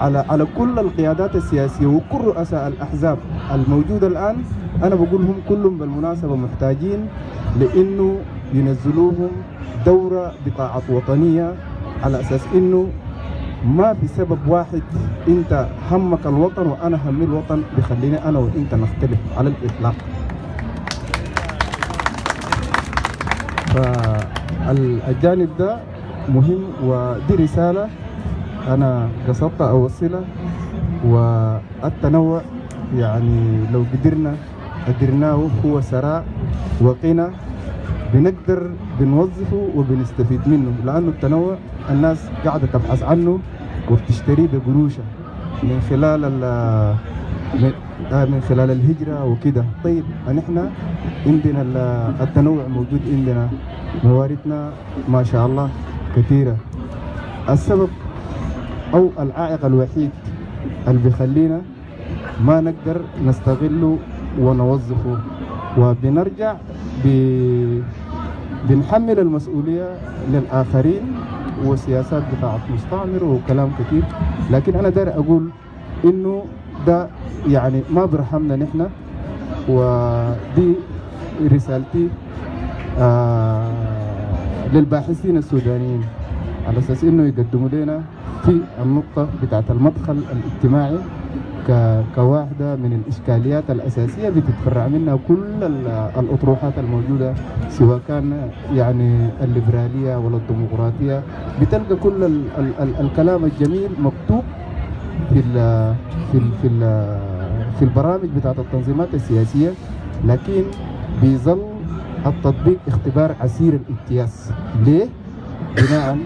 على على كل القيادات السياسية وكل رؤساء الأحزاب الموجودة الآن. أنا بقولهم كلهم بالمناسبة محتاجين لأنه ينزلوهم دورة بطاعة وطنية على أساس إنه ما في سبب واحد أنت همك الوطن وأنا همي الوطن بيخليني أنا وأنت نختلف على الإطلاق. فالجانب ده مهم ودي رسالة أنا قصدت أوصلها والتنوع يعني لو قدرنا قدرناه هو سراء وقنا بنقدر بنوظفه وبنستفيد منه لأنه التنوع الناس قاعدة تبحث عنه وبتشتريه بقروشة من خلال ال- من آه، من خلال الهجرة وكده. طيب نحن عندنا ال- التنوع موجود عندنا. مواردنا ما شاء الله كثيرة. السبب أو العائق الوحيد اللي بيخلينا ما نقدر نستغله ونوظفه وبنرجع ب... بنحمل المسؤولية للآخرين وسياسات بتاعت مستعمر وكلام كثير. لكن أنا داير أقول إنه ده يعني ما برحمنا نحن ودي رسالتي آه للباحثين السودانيين على أساس إنه يقدموا لنا في النقطة بتاعت المدخل الاجتماعي كواحدة من الإشكاليات الأساسية بتتفرع منها كل ال- الأطروحات الموجودة سواء كان يعني الليبرالية ولا الديمقراطية. بتلقى كل ال ال الكلام الجميل مكتوب في ال في ال في, ال في البرامج بتاعت التنظيمات السياسية لكن بيظل التطبيق اختبار عسير الامتياز. ليه؟ بناء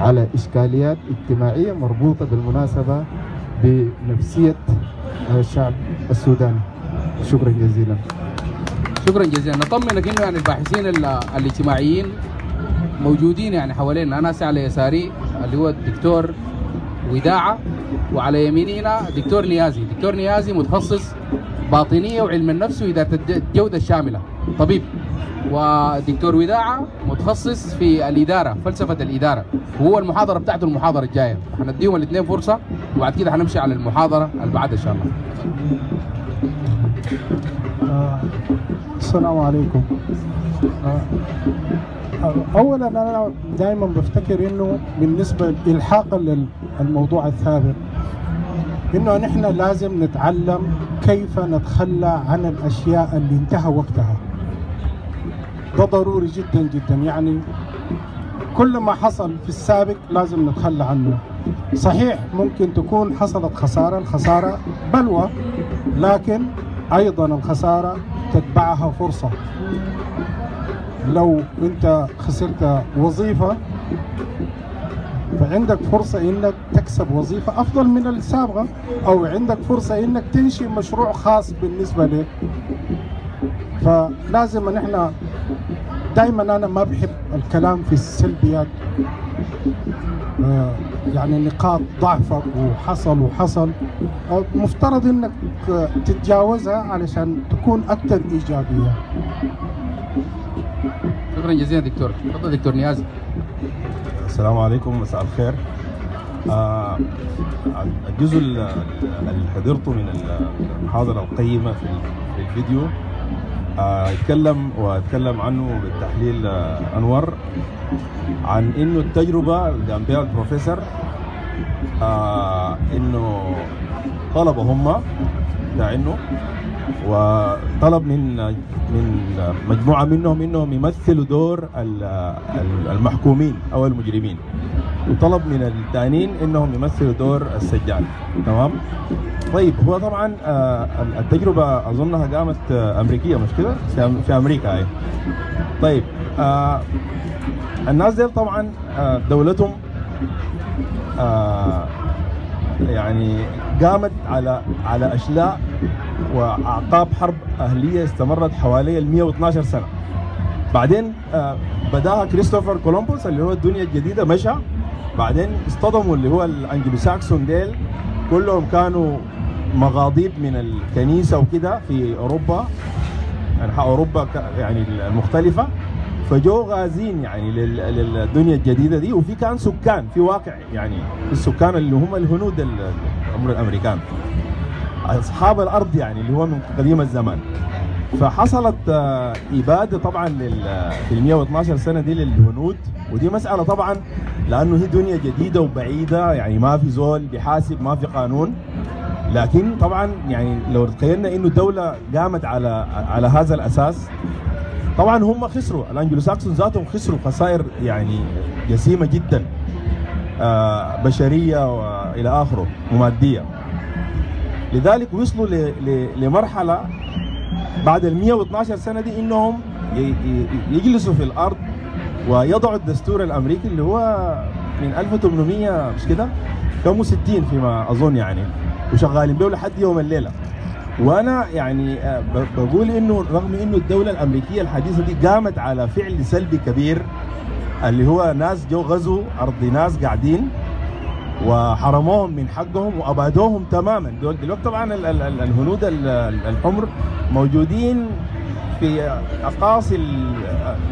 على إشكاليات اجتماعية مربوطة بالمناسبة بنفسية الشعب السوداني. شكرا جزيلا. شكرا جزيلا. نطمنك إنه يعني الباحثين ال- الاجتماعيين موجودين يعني حوالينا. أنا على يساري اللي هو الدكتور وداعة وعلى يميننا دكتور نيازي. دكتور نيازي متخصص باطنية وعلم النفس واداره الد- الجوده الشامله طبيب. ودكتور وداعة متخصص في الإدارة فلسفة الإدارة. وهو المحاضرة بتاعته المحاضرة الجاية. هنديهم الاثنين فرصة وبعد كده هنمشي على المحاضرة اللي بعدها إن شاء الله. آه، السلام عليكم. آه، اولا أنا دائما بفتكر إنه بالنسبة الحاقا للموضوع الثابت إنه نحن لازم نتعلم كيف نتخلى عن الأشياء اللي انتهى وقتها. ده ضروري جدا جدا. يعني كل ما حصل في السابق لازم نتخلى عنه. صحيح ممكن تكون حصلت خسارة الخسارة بلوى لكن أيضا الخسارة تتبعها فرصة. لو أنت خسرت وظيفة فعندك فرصة إنك تكسب وظيفة أفضل من السابقة أو عندك فرصة إنك تنشئ مشروع خاص بالنسبة لك. فلازم نحن دائما أنا ما بحب الكلام في السلبيات. آه، يعني نقاط ضعفك وحصل وحصل. آه، مفترض إنك تتجاوزها علشان تكون أكثر إيجابية. شكرا جزيلا دكتور. تفضل دكتور نيازي السلام عليكم مساء الخير. آه الجزء ال- اللي حضرته من المحاضرة القيمة في في الفيديو آه يتكلم واتكلم عنه بالتحليل آه أنور عن إنه التجربة اللي قام بها البروفيسور آه إنه طلبوا هم بتاع إنه وطلب من من مجموعة منهم إنهم يمثلوا دور ال- ال- المحكومين أو المجرمين. وطلب من الثانيين إنهم يمثلوا دور السجان تمام؟ طيب هو طبعا آه، التجربة أظنها قامت آه، أمريكية مش كده؟ في أمريكا اي طيب آه، الناس دي طبعا دولتهم يعني قامت على على أشلاء وأعقاب حرب أهلية استمرت حوالي ال 112 سنة. بعدين آه، بداها كريستوفر كولومبوس اللي هو الدنيا الجديدة مشى. بعدين اصطدموا اللي هو الانجلو ساكسون ديل. كلهم كانوا مغاضيب من الكنيسة وكده في أوروبا. انحاء أوروبا ك- يعني المختلفة. فجو غازين يعني لل- للدنيا الجديدة دي. وفي كان سكان في واقع يعني السكان اللي هم الهنود ال- ال- الأمريكان. أصحاب الأرض يعني اللي هو من قديم الزمان. فحصلت آه، إبادة طبعا في ال 112 سنة دي للهنود. ودي مسألة طبعا لأنه هي دنيا جديدة وبعيدة. يعني ما في زول بيحاسب ما في قانون. لكن طبعا يعني لو تخيلنا إنه الدولة قامت على على هذا الأساس طبعا هم خسروا. الانجلو ساكسون ذاتهم خسروا خسائر يعني جسيمة جدا آه، بشرية وإلى آخره ومادية. لذلك وصلوا لمرحلة بعد ال 112 سنة دي إنهم يجلسوا في الأرض ويضعوا الدستور الأمريكي اللي هو من 1800 مش كده؟ كم 60 فيما أظن يعني وشغالين به لحد يوم الليلة. وأنا يعني آه، بقول إنه رغم إنه الدولة الأمريكية الحديثة دي قامت على فعل سلبي كبير اللي هو ناس جو غزوا أرض ناس قاعدين وحرموهم من حقهم وأبادوهم تماما. دول دلوقتي طبعا ال- ال- ال- الهنود ال- ال- الحمر موجودين في أقاصي ال-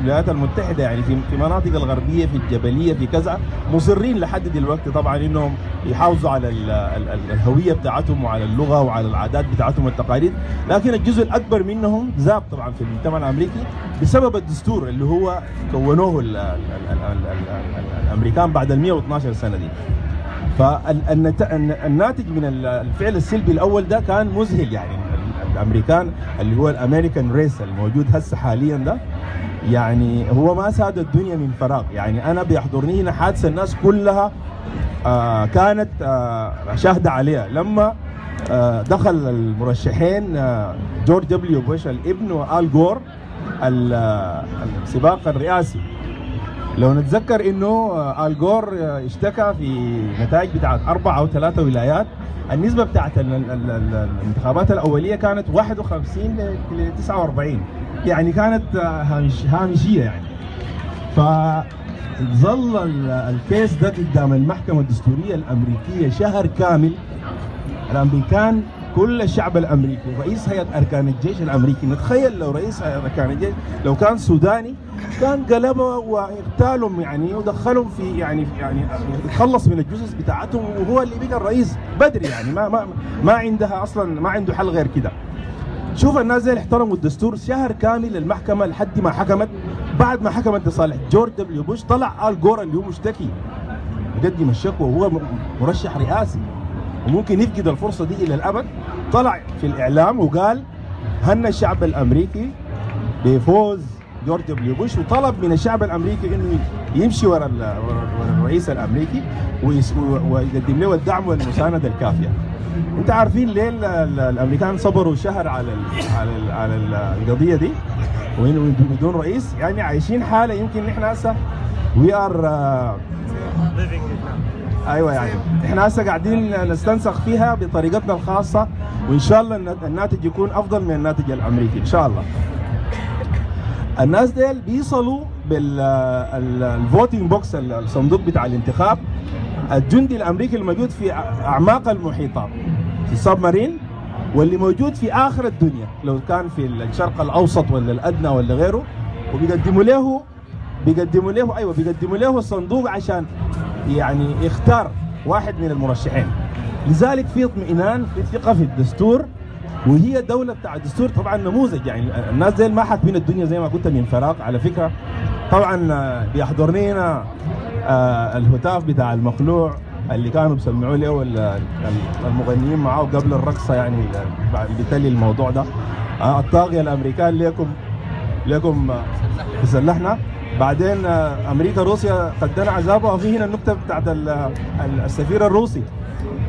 الولايات المتحدة يعني في في مناطق الغربية في الجبلية في كذا مصرين لحد دلوقتي طبعا إنهم يحافظوا على ال- ال- ال- الهوية بتاعتهم وعلى اللغة وعلى العادات بتاعتهم والتقاليد. لكن الجزء الأكبر منهم ذاب طبعا في المجتمع الأمريكي بسبب الدستور اللي هو كونوه ال- ال- ال- ال- ال- ال- الأمريكان بعد ال 112 سنة دي. فالناتج من ال- الفعل السلبي الأول ده كان مذهل يعني. الأمريكان اللي هو الأمريكان race الموجود هسه حاليا ده. يعني هو ما ساد الدنيا من فراغ. يعني أنا بيحضرني هنا حادثة الناس كلها آه كانت آه شاهدة عليها. لما آه دخل المرشحين آه جورج دبليو بوش الابن وآل جور آه، السباق الرئاسي. لو نتذكر إنه آه، آل جور آه، اشتكى في نتائج بتاعت أربع أو ثلاثة ولايات. النسبة بتاعت ال- ال- ال- الانتخابات الأولية كانت 51 ل 49 يعني كانت آه، هامش هامشية يعني. فظل ال- الكيس ده قدام المحكمة الدستورية الأمريكية شهر كامل. الأمريكان كل الشعب الأمريكي رئيس هيئة أركان الجيش الأمريكي نتخيل لو رئيس هيئة أركان الجيش لو كان سوداني كان قلبه وإغتالهم يعني ودخلهم في يعني يعني يتخلص من الجثث بتاعتهم وهو اللي بقى الرئيس بدري يعني ما ما ما عندها أصلا ما عنده حل غير كده. شوف الناس زي احترموا الدستور شهر كامل المحكمة لحد ما حكمت بعد ما حكمت لصالح جورج دبليو بوش طلع آل جور اللي هو مشتكي يقدم الشكوى وهو مرشح رئاسي. وممكن يفقد الفرصة دي إلى الأبد. طلع في الإعلام وقال هن الشعب الأمريكي بفوز جورج دبليو بوش وطلب من الشعب الأمريكي إنه يمشي ورا ال- ورا ورا الرئيس الأمريكي ويقدم له الدعم والمساندة الكافية. أنت عارفين ليه ال- ال- الأمريكان صبروا شهر على ال على ال على ال- القضية دي؟ بدون رئيس يعني عايشين حالة يمكن نحن هسه we are أيوه يعني إحنا هسه قاعدين نستنسخ فيها بطريقتنا الخاصة وإن شاء الله الناتج يكون أفضل من الناتج الأمريكي إن شاء الله. الناس ديل بيصلوا بال voting box الصندوق بتاع الانتخاب الجندي الأمريكي الموجود في أعماق المحيطات في ال submarine واللي موجود في آخر الدنيا لو كان في الشرق الأوسط ولا الأدنى ولا غيره وبيقدموا له بيقدموا له أيوه بيقدموا له الصندوق عشان يعني يختار واحد من المرشحين. لذلك في اطمئنان في ثقة في الدستور وهي دولة بتاع الدستور. طبعا نموذج يعني الناس زي ما حاكمين الدنيا زي ما قلت من فراغ على فكرة. طبعا آه، بيحضرني هنا آه، الهتاف بتاع المخلوع اللي كانوا بيسمعوا له ال- ال- المغنيين معاه قبل الرقصة يعني بتلي الموضوع ده. آه، الطاغية الأمريكان لكم آه، تسلحنا. بعدين آه، أمريكا روسيا قد دنا عذابها. وفي هنا النكتة بتاعت ال- ال- السفير الروسي.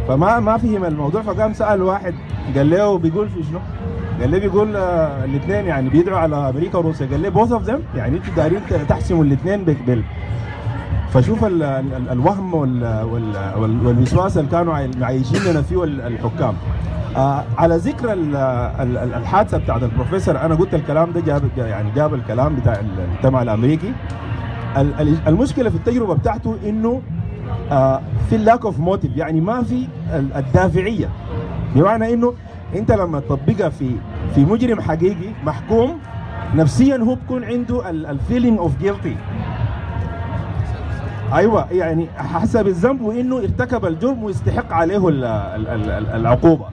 فما ما فهم الموضوع. فقام سأل واحد قال له بيقول في شنو؟ قال له بيقول آه، الاثنين يعني بيدعوا على أمريكا وروسيا. قال له both of them يعني أنتوا دايرين تحسموا الاثنين فشوف ال ال ال الوهم وال وال وال والوسواس اللي كانوا عاي- معيشين لنا فيه ال- الحكام. آه على ذكر ال ال ال الحادثة بتاعت البروفيسور أنا قلت الكلام ده جاب يعني جاب الكلام بتاع المجتمع الأمريكي. ال- ال- المشكلة في التجربة بتاعته إنه آه في ال lack of motive يعني ما في ال- الدافعية. بمعنى إنه أنت لما تطبقها في في مجرم حقيقي محكوم نفسيا هو بيكون عنده ال feeling of guilty أيوه يعني حس بالذنب وإنه ارتكب الجرم ويستحق عليه ال- ال- ال- ال- العقوبة.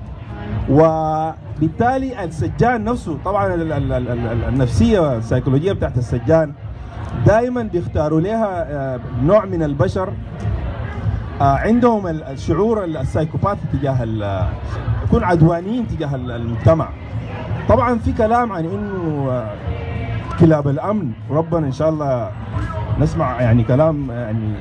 وبالتالي السجان نفسه طبعا ال- ال- ال- ال- النفسية السيكولوجيه بتاعت السجان دائما بيختاروا لها آه، نوع من البشر آه، عندهم ال- الشعور ال- السايكوباثي تجاه يكون عدوانيين تجاه ال- المجتمع. طبعا في كلام عن إنه آه، كلاب الأمن ربنا إن شاء الله نسمع يعني كلام يعني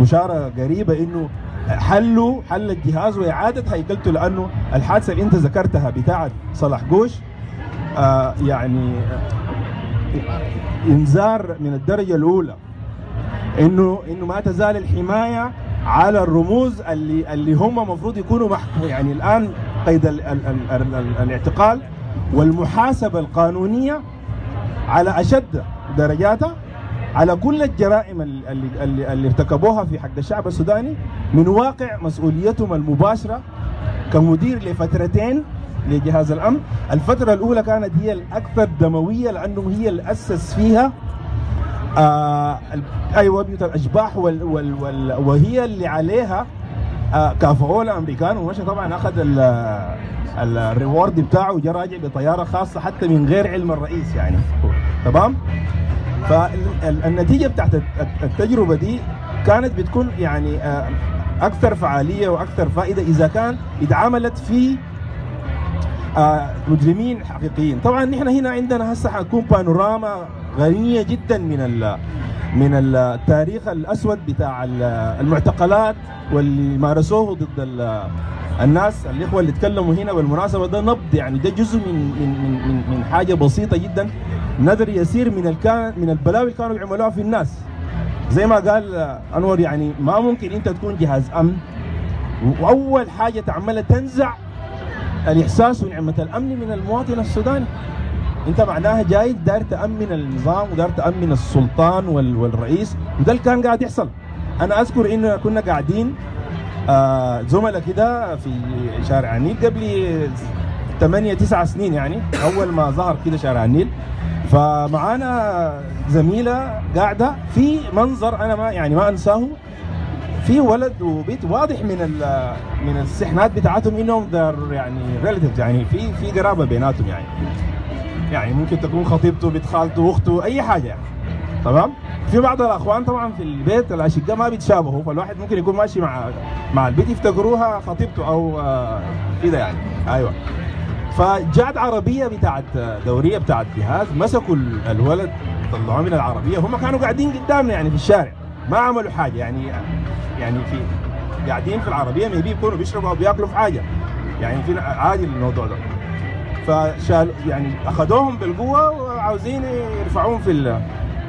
بشاره قريبة إنه حلوا حل الجهاز وإعادة هيكلته لأنه الحادثة اللي أنت ذكرتها بتاعت صلاح جوش آه يعني انذار من الدرجة الأولى. إنه إنه ما تزال الحماية على الرموز اللي اللي هم المفروض يكونوا يعني الآن قيد ال ال ال ال ال الاعتقال والمحاسبة القانونية على أشد درجاتها. على كل الجرائم اللي, اللي, اللي, ارتكبوها في حق الشعب السوداني من واقع مسؤوليتهم المباشرة كمدير لفترتين لجهاز الأمن، الفترة الأولى كانت هي الأكثر دموية لأنه هي اللي أسس فيها آه أيوه بيوت الأشباح وال وال وال وهي اللي عليها آه كافئوه الأمريكان. ومشى طبعا أخذ الريورد بتاعه وجا راجع بطيارة خاصة حتى من غير علم الرئيس يعني. تمام؟ فالنتيجة بتاعت التجربة دي كانت بتكون يعني آه أكثر فعالية وأكثر فائدة إذا كان اتعملت في آه مجرمين حقيقيين. طبعا نحن هنا عندنا هسه حتكون بانوراما غنية جدا من من التاريخ الأسود بتاع المعتقلات واللي مارسوه ضد الناس الإخوة اللي تكلموا هنا بالمناسبة ده نبض يعني ده جزء من من من من حاجة بسيطة جدا. نذر يسير من الكان من البلاوي اللي كانوا بيعملوها في الناس. زي ما قال أنور يعني ما ممكن أنت تكون جهاز أمن. وأول حاجة تعملها تنزع الإحساس ونعمة الأمن من المواطن السوداني. انت معناها جاي داير تأمن النظام وداير تأمن السلطان والرئيس وده اللي كان قاعد يحصل. أنا أذكر انه كنا قاعدين آه زملاء كده في شارع النيل قبل 8 9 سنين يعني أول ما ظهر كده شارع النيل. فمعانا زميلة قاعدة في منظر أنا ما يعني ما أنساه. في ولد وبيت واضح من من السحنات بتاعتهم إنهم يعني ريليتيفز يعني في في قرابة بيناتهم يعني. يعني ممكن تكون خطيبته بنت خالته أخته أي حاجة. يعني تمام؟ في بعض الأخوان طبعا في البيت الأشقاء ما بيتشابهوا فالواحد ممكن يكون ماشي مع مع البيت يفتكروها خطيبته أو كده يعني. أيوه. فجات عربية بتاعت دورية بتاعت جهاز مسكوا الولد طلعوه من العربية. هم كانوا قاعدين قدامنا يعني في الشارع ما عملوا حاجة يعني يعني في قاعدين في العربية ميبي يكونوا بيشربوا أو بياكلوا في حاجة. يعني في عادي الموضوع ده. فشال يعني أخذوهم بالقوة وعاوزين يرفعوهم في ال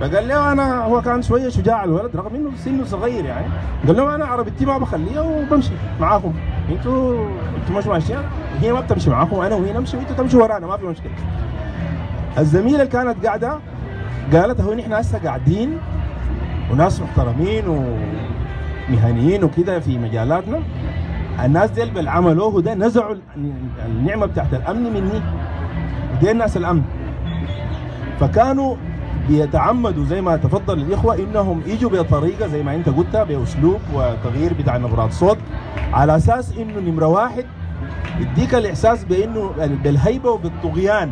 فقال له أنا هو كان شوية شجاع الولد رغم إنه سنه صغير يعني. قال له أنا عربيتي ما بخليها وبمشي معاكم. أنتوا أنتوا مش ماشيين هي ما بتمشي معاكم أنا وهي نمشي وأنتوا تمشوا ورانا ما في مشكلة. الزميلة اللي كانت قاعدة قالت هو نحن هسه قاعدين وناس محترمين ومهنيين وكده في مجالاتنا. الناس ديل باللي عملوه ده نزعوا النعمة بتاعت الأمن مني. دي الناس الأمن. فكانوا بيتعمدوا زي ما تفضل الإخوة إنهم يجوا بطريقة زي ما أنت قلتها بأسلوب وتغيير بتاع نبرات صوت على أساس إنه نمرة واحد يديك الإحساس بإنه بالهيبة وبالطغيان.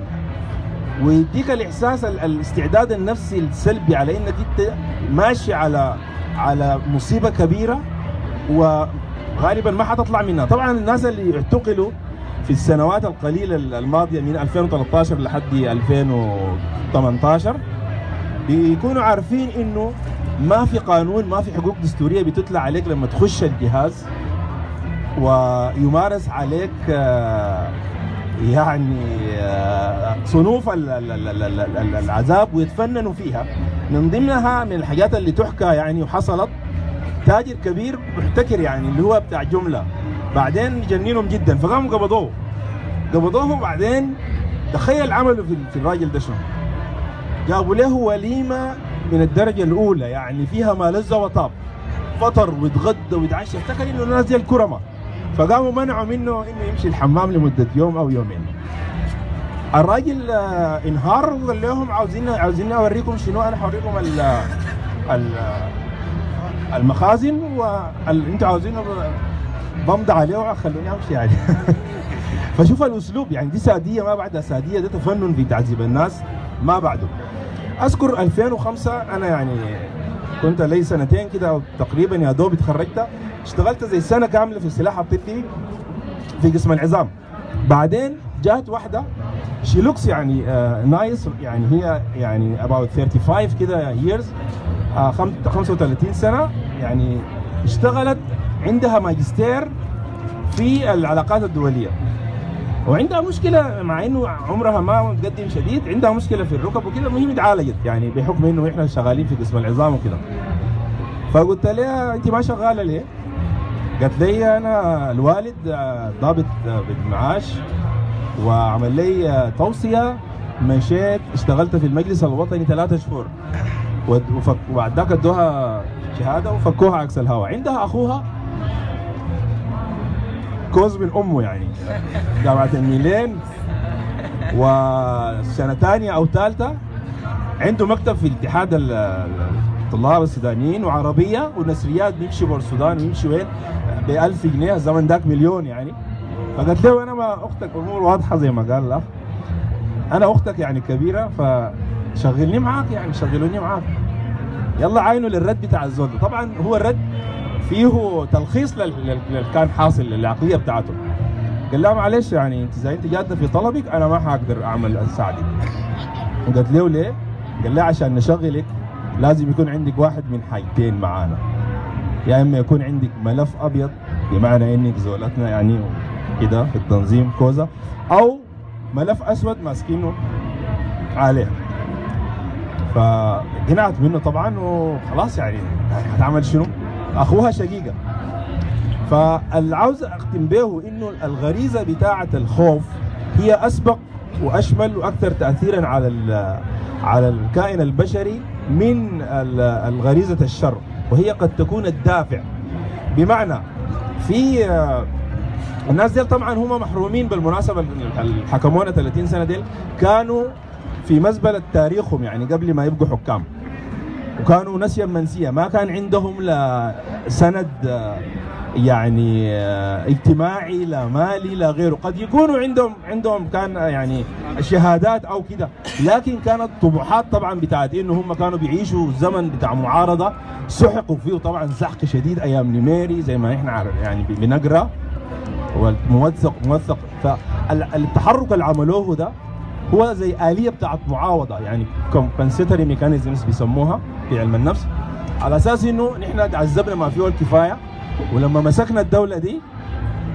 ويديك الإحساس الاستعداد النفسي السلبي على إنك أنت ماشي على على مصيبة كبيرة وغالبا ما حتطلع منها. طبعا الناس اللي اعتقلوا في السنوات القليلة الماضية من 2013 لحد 2018 بيكونوا عارفين إنه ما في قانون ما في حقوق دستورية بتطلع عليك لما تخش الجهاز ويمارس عليك يعني صنوف العذاب ويتفننوا فيها. من ضمنها من الحاجات اللي تحكى يعني وحصلت تاجر كبير محتكر يعني اللي هو بتاع جملة. بعدين جننهم جدا فقاموا قبضوه. قبضوه بعدين تخيل عملوا في, الراجل ده شنو؟ جابوا له وليمة من الدرجة الأولى يعني فيها ما لذ وطاب. فطر ويتغدى ويتعشى افتكر إنه الناس دي الكرمة. فقاموا منعوا منه إنه يمشي الحمام لمدة يوم أو يومين. الراجل انهار وقال لهم عاوزين عاوزين أوريكم شنو أنا حوريكم ال ال المخازن وانتوا عاوزين بمضي عليه وخلوني أمشي يعني. [laughs] فشوف الأسلوب يعني دي سادية ما بعدها سادية ده تفنن في تعذيب الناس ما بعده. أذكر 2005 أنا يعني كنت لي سنتين كده تقريبا يا دوب اتخرجت. اشتغلت زي سنة كاملة في السلاح الطبي في قسم العظام. بعدين جات واحدة. she looks يعني nice nice يعني هي يعني about 35 كده years uh, 35 سنة. يعني اشتغلت عندها ماجستير في العلاقات الدولية. وعندها مشكلة مع إنه عمرها ما متقدم شديد عندها مشكلة في الركب وكده المهم اتعالجت يعني بحكم إنه إحنا شغالين في قسم العظام وكده. فقلت لها انت ما شغالة ليه؟ قالت لي أنا الوالد آه، ضابط آه، بالمعاش. وعمل لي توصية مشيت اشتغلت في المجلس الوطني ثلاثة شهور. ود- وفك وبعد ذاك ادوها شهادة وفكوها عكس الهواء عندها أخوها كوز من أمه يعني. جامعة النيلين وسنة ثانية أو ثالثه عنده مكتب في اتحاد ال- ال- الطلاب السودانيين وعربية ونثريات بيمشي بور السودان ويمشي وين؟ ب 1000 جنيه الزمن ذاك مليون يعني. فقالت له أنا ما أختك أمور واضحة زي ما قال الأخ. أنا أختك يعني كبيرة فشغلني معاك يعني شغلوني معاك. يلا عينوا للرد بتاع الزول. طبعا هو الرد فيه تلخيص لل- لل- للي كان حاصل للعقلية بتاعته. قال لها معلش يعني أنت إذا أنت جادة في طلبك أنا ما حقدر أعمل اساعدك قالت له ليه؟ قال لها عشان نشغلك لازم يكون عندك واحد من حاجتين معانا. يا إما يكون عندك ملف أبيض بمعنى إنك زولتنا يعني كده في التنظيم كوزا أو ملف أسود ماسكينه عليه. فقنعت منه طبعا وخلاص يعني هتعمل شنو؟ أخوها شقيقة. فالعاوز أختم به إنه الغريزة بتاعة الخوف هي أسبق وأشمل وأكثر تاثيرا على على الكائن البشري من ال- الغريزة الشر وهي قد تكون الدافع. بمعنى في الناس ديل طبعا هم محرومين بالمناسبة اللي حكمونا 30 سنة ديل. كانوا في مزبلة تاريخهم يعني قبل ما يبقوا حكام. وكانوا نسيا منسيا. ما كان عندهم لا سند يعني اجتماعي لا مالي لا غيره. قد يكونوا عندهم عندهم كان يعني شهادات أو كده. لكن كانت طموحات طبعا بتاعت إنه هم كانوا بيعيشوا زمن بتاع معارضة. سحقوا فيه طبعا سحق شديد أيام نميري زي ما إحنا يعني بنقرأ. والموثق موثق. فالتحرك اللي عملوه ده هو زي آلية بتاعت معاوضة يعني compensatory mechanisms بيسموها في علم النفس. على أساس إنه نحن تعذبنا ما فيه الكفاية ولما مسكنا الدولة دي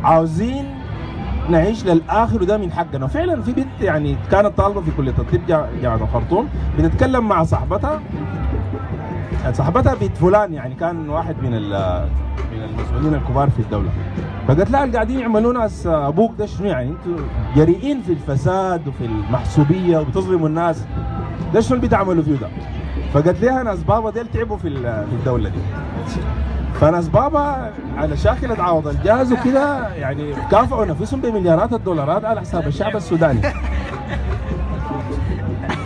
عاوزين نعيش للآخر وده من حقنا. وفعلا في بنت يعني كانت طالبة في كلية الطب جا- جامعة الخرطوم بتتكلم مع صاحبتها. صاحبتها بنت فلان يعني كان واحد من من المسؤولين الكبار في الدولة. فقالت لها قاعدين يعملوا ناس أبوك ده شنو يعني؟ أنتوا جريئين في الفساد وفي المحسوبية وبتظلموا الناس. ده شنو اللي بتعملوا فيه ده؟ فقالت لها ناس بابا ديل تعبوا في ال- في الدولة دي. فناس بابا على شاكلة عوض الجهاز وكده يعني كافئوا نفسهم بمليارات الدولارات على حساب الشعب السوداني.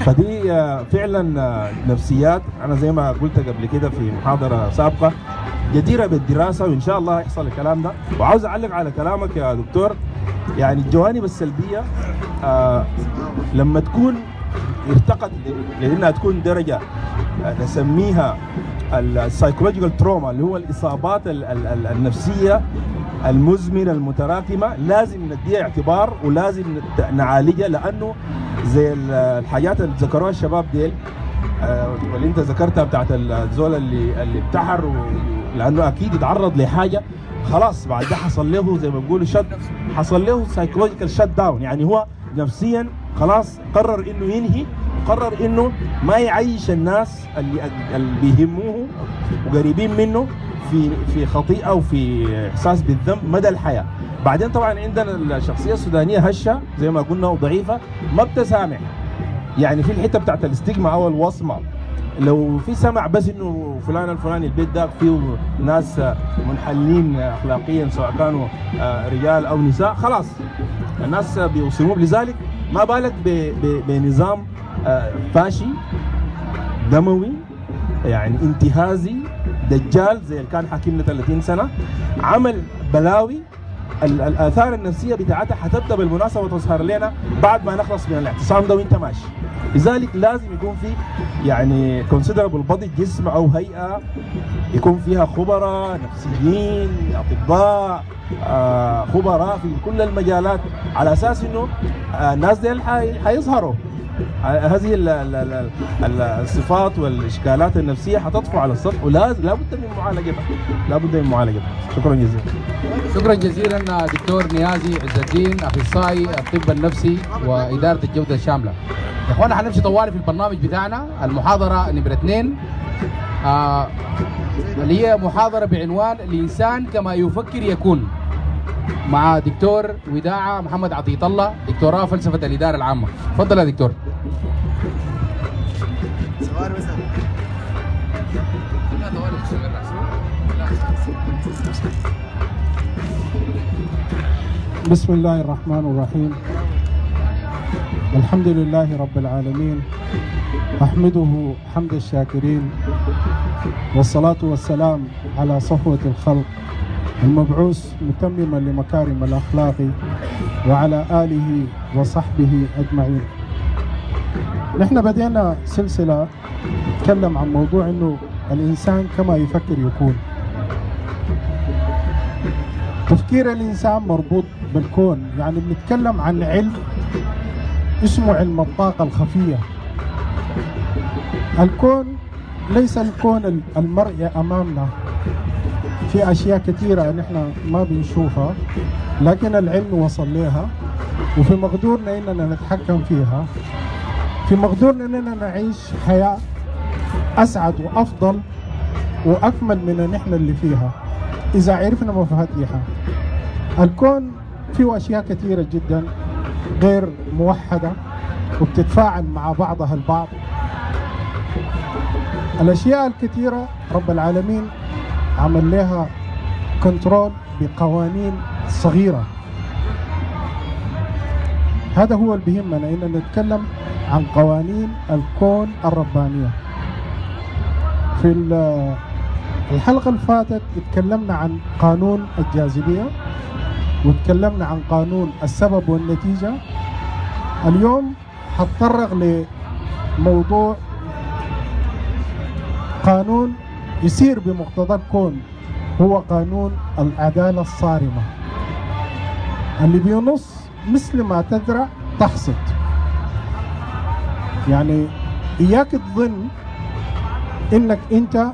فدي آه، فعلا آه، نفسيات. أنا زي ما قلت قبل كده في محاضرة سابقة جديرة بالدراسة وإن شاء الله يحصل الكلام ده. وعاوز أعلق على كلامك يا دكتور. يعني الجوانب السلبية آه لما تكون ارتقت لأنها تكون درجة آه، نسميها ال psychological trauma اللي هو الإصابات ال- ال- ال- النفسية المزمنة المتراكمة لازم نديها اعتبار ولازم نعالجها لأنه زي ال- الحاجات اللي ذكروها الشباب ديل آه، واللي أنت ذكرتها بتاعت الزول اللي اللي انتحر لأنه أكيد يتعرض لحاجة. خلاص بعد ده حصل له زي ما بيقولوا شد حصل له psychological shutdown يعني هو نفسيا خلاص قرر إنه ينهي قرر إنه ما يعيش الناس اللي اللي بيهموه وقريبين منه في في خطيئة وفي إحساس بالذنب مدى الحياة. بعدين طبعا عندنا الشخصية السودانية هشة زي ما قلنا وضعيفة ما بتسامح. يعني في الحتة بتاعت الاستجما أو الوصمة. لو في سمع بس إنه فلان الفلاني البيت ده فيه ناس منحلين اخلاقيا سواء كانوا آه، رجال أو نساء خلاص. الناس بيوصموه لذلك ما بالك بنظام آه، فاشي دموي يعني انتهازي دجال زي اللي كان حاكمنا 30 سنة عمل بلاوي الآثار النفسية بتاعتها حتبدأ بالمناسبة وتظهر لنا بعد ما نخلص من الاعتصام ده وانت ماشي. لذلك لازم يكون في يعني considerable body جسم أو هيئة يكون فيها خبراء نفسيين أطباء آه خبراء في كل المجالات على أساس إنه آه الناس حي- حيظهروا. هذه ال- ال- ال- ال- الصفات والإشكالات النفسية حتطفو على السطح ولا لابد من معالجتها لابد من معالجتها شكرا جزيلا. شكرا جزيلا دكتور نيازي عز الدين أخصائي الطب النفسي وإدارة الجودة الشاملة. يا اخوانا حنمشي طوالي في البرنامج بتاعنا المحاضرة نمرة اثنين. آه اللي هي محاضرة بعنوان الإنسان كما يفكر يكون. مع دكتور وداعة محمد عطية الله دكتوراه فلسفة الإدارة العامة. تفضل يا دكتور. بسم الله الرحمن الرحيم الحمد لله رب العالمين أحمده حمد الشاكرين والصلاة والسلام على صفوة الخلق المبعوث متمما لمكارم الأخلاق وعلى آله وصحبه أجمعين. نحن بدينا سلسلة نتكلم عن موضوع أنه الإنسان كما يفكر يكون. تفكير الإنسان مربوط بالكون يعني بنتكلم عن علم اسمه علم الطاقة الخفية. الكون ليس الكون المرئي أمامنا. في أشياء كثيرة نحن ما بنشوفها لكن العلم وصل لها. وفي مقدورنا إننا نتحكم فيها. في مقدورنا إننا نعيش حياة أسعد وأفضل وأكمل من نحن اللي فيها. إذا عرفنا مفاتيحها. الكون فيه أشياء كثيرة جدا غير موحدة وبتتفاعل مع بعضها البعض. الأشياء الكثيرة رب العالمين عمل لها كنترول بقوانين صغيرة. هذا هو اللي بيهمنا إن نتكلم عن قوانين الكون الربانية. في ال- الحلقة اللي فاتت اتكلمنا عن قانون الجاذبية وتكلمنا عن قانون السبب والنتيجة. اليوم هتطرق لموضوع قانون يسير بمقتضى الكون هو قانون العدالة الصارمة. اللي بينص مثل ما تزرع تحصد. يعني إياك تظن إنك أنت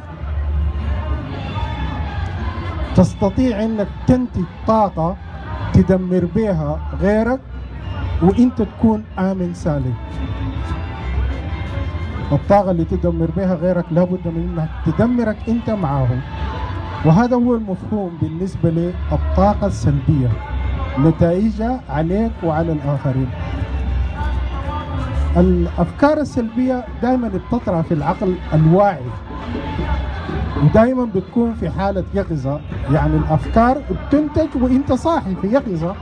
تستطيع إنك تنتج طاقة تدمر بها غيرك وإنت تكون آمن سالم. الطاقة اللي تدمر بها غيرك لابد من إنها تدمرك أنت معاهم. وهذا هو المفهوم بالنسبة للطاقة السلبية. نتائجها عليك وعلى الآخرين. الأفكار السلبية دائما بتطرح في العقل الواعي. ودائما بتكون في حالة يقظة. يعني الأفكار بتنتج وإنت صاحي في يقظة.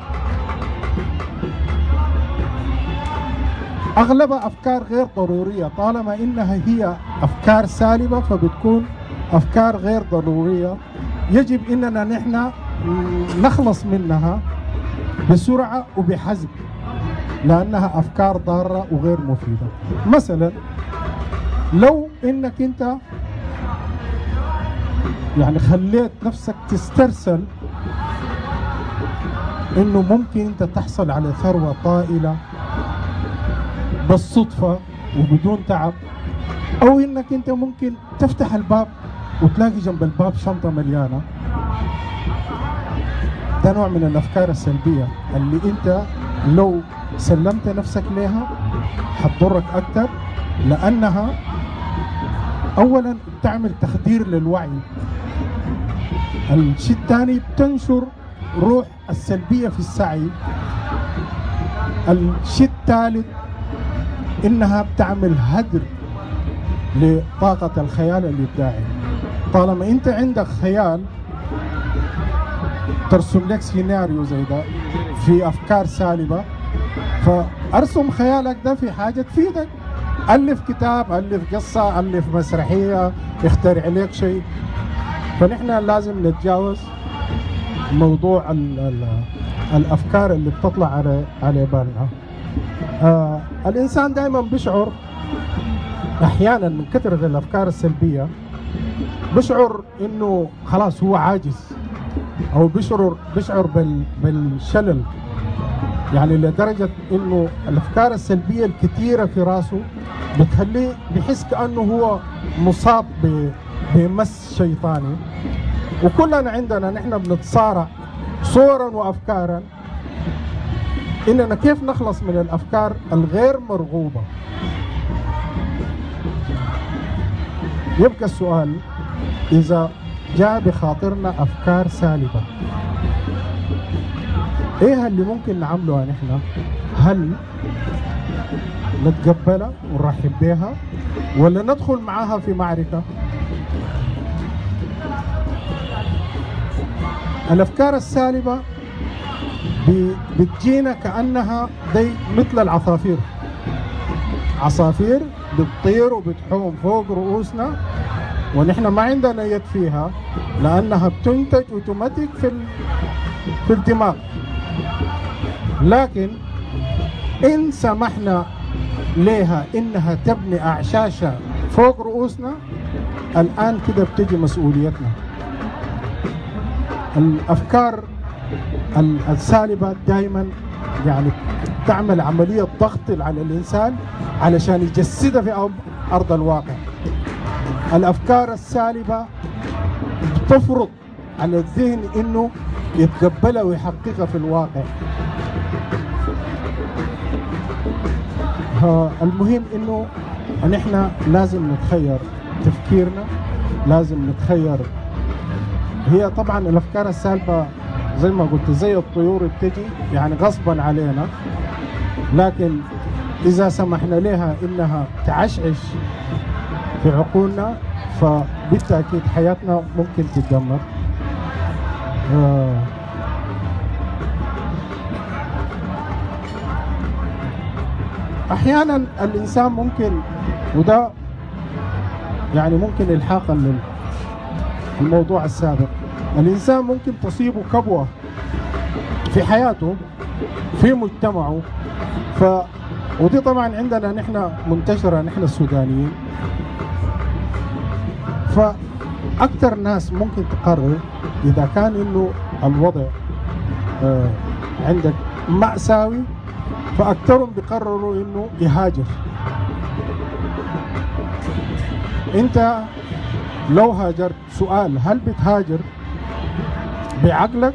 أغلبها أفكار غير ضرورية طالما إنها هي أفكار سالبة فبتكون أفكار غير ضرورية. يجب إننا نحن نخلص منها بسرعة وبحزم لأنها أفكار ضارة وغير مفيدة. مثلا لو إنك أنت يعني خليت نفسك تسترسل إنه ممكن أنت تحصل على ثروة طائلة بالصدفة وبدون تعب أو إنك أنت ممكن تفتح الباب وتلاقي جنب الباب شنطة مليانة. ده نوع من الأفكار السلبية اللي أنت لو سلمت نفسك لها حتضرك أكثر لأنها اولا بتعمل تخدير للوعي. الشيء الثاني بتنشر روح السلبية في السعي. الشيء الثالث إنها بتعمل هدر لطاقة الخيال الإبداعي. طالما أنت عندك خيال ترسم لك سيناريو زي ده في أفكار سالبة فأرسم خيالك ده في حاجة تفيدك. ألف كتاب ألف قصة ألف مسرحية اخترع لك شيء. فنحن لازم نتجاوز موضوع ال ال الأفكار اللي بتطلع على على بالنا. آه الإنسان دائما بيشعر أحيانا من كثرة الأفكار السلبية بيشعر إنه خلاص هو عاجز أو بيشعر بيشعر بال بالشلل. يعني لدرجة إنه الأفكار السلبية الكثيرة في راسه بتخليه بحس كأنه هو مصاب بمس شيطاني. وكلنا عندنا نحن بنتصارع صورا وافكارا. اننا كيف نخلص من الأفكار الغير مرغوبة؟ يبقى السؤال إذا جاء بخاطرنا أفكار سالبة. إيه اللي ممكن نعمله نحن؟ هل نتقبلها ونرحب بها ولا ندخل معاها في معركة؟ الأفكار السالبة ب- بتجينا كأنها دي مثل العصافير عصافير بتطير وبتحوم فوق رؤوسنا ونحن ما عندنا يد فيها لأنها بتنتج اوتوماتيك في. في الدماغ لكن إن سمحنا لها إنها تبني أعشاشها فوق رؤوسنا الآن كده بتجي مسؤوليتنا الأفكار ال- السالبة دائما يعني تعمل عملية ضغط على الإنسان علشان يجسدها في أرض- الواقع. الأفكار السالبة بتفرض على الذهن إنه يتقبلها ويحققها في الواقع. المهم إنه نحن لازم نتخير تفكيرنا لازم نتخير. هي طبعا الأفكار السالبة زي ما قلت زي الطيور بتجي يعني غصبا علينا لكن إذا سمحنا لها إنها تعشعش في عقولنا فبالتأكيد حياتنا ممكن تتدمر. آه. أحيانا الإنسان ممكن وده يعني ممكن الحاقا للموضوع السابق. الإنسان ممكن تصيبه كبوة في حياته في مجتمعه. ف ودي طبعا عندنا نحن منتشرة نحن السودانيين. فأكثر ناس ممكن تقرر إذا كان إنه الوضع آه، عندك مأساوي فأكثرهم بيقرروا إنه يهاجر. أنت لو هاجرت سؤال هل بتهاجر؟ بعقلك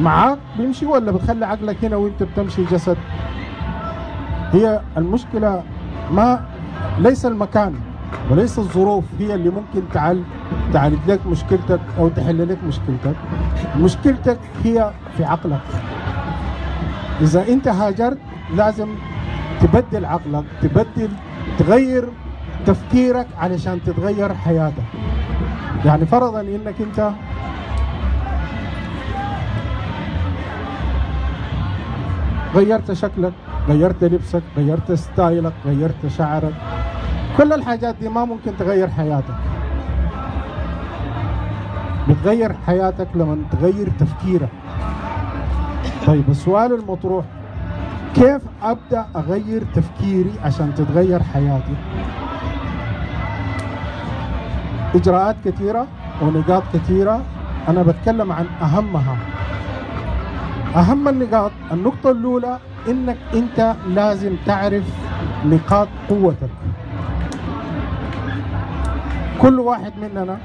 معاك بيمشي ولا بتخلي عقلك هنا وانت بتمشي جسد؟ هي المشكلة ما ليس المكان وليس الظروف هي اللي ممكن تعال تعالج لك مشكلتك أو تحل لك مشكلتك. مشكلتك هي في عقلك. إذا أنت هاجرت لازم تبدل عقلك تبدل تغير تفكيرك علشان تتغير حياتك. يعني فرضا إنك أنت غيرت شكلك غيرت لبسك غيرت ستايلك غيرت شعرك. كل الحاجات دي ما ممكن تغير حياتك. بتغير حياتك لما تغير تفكيرك. طيب السؤال المطروح كيف أبدأ أغير تفكيري عشان تتغير حياتي؟ إجراءات كثيرة ونقاط كثيرة. أنا بتكلم عن أهمها. أهم النقاط النقطة الأولى إنك أنت لازم تعرف نقاط قوتك. كل واحد مننا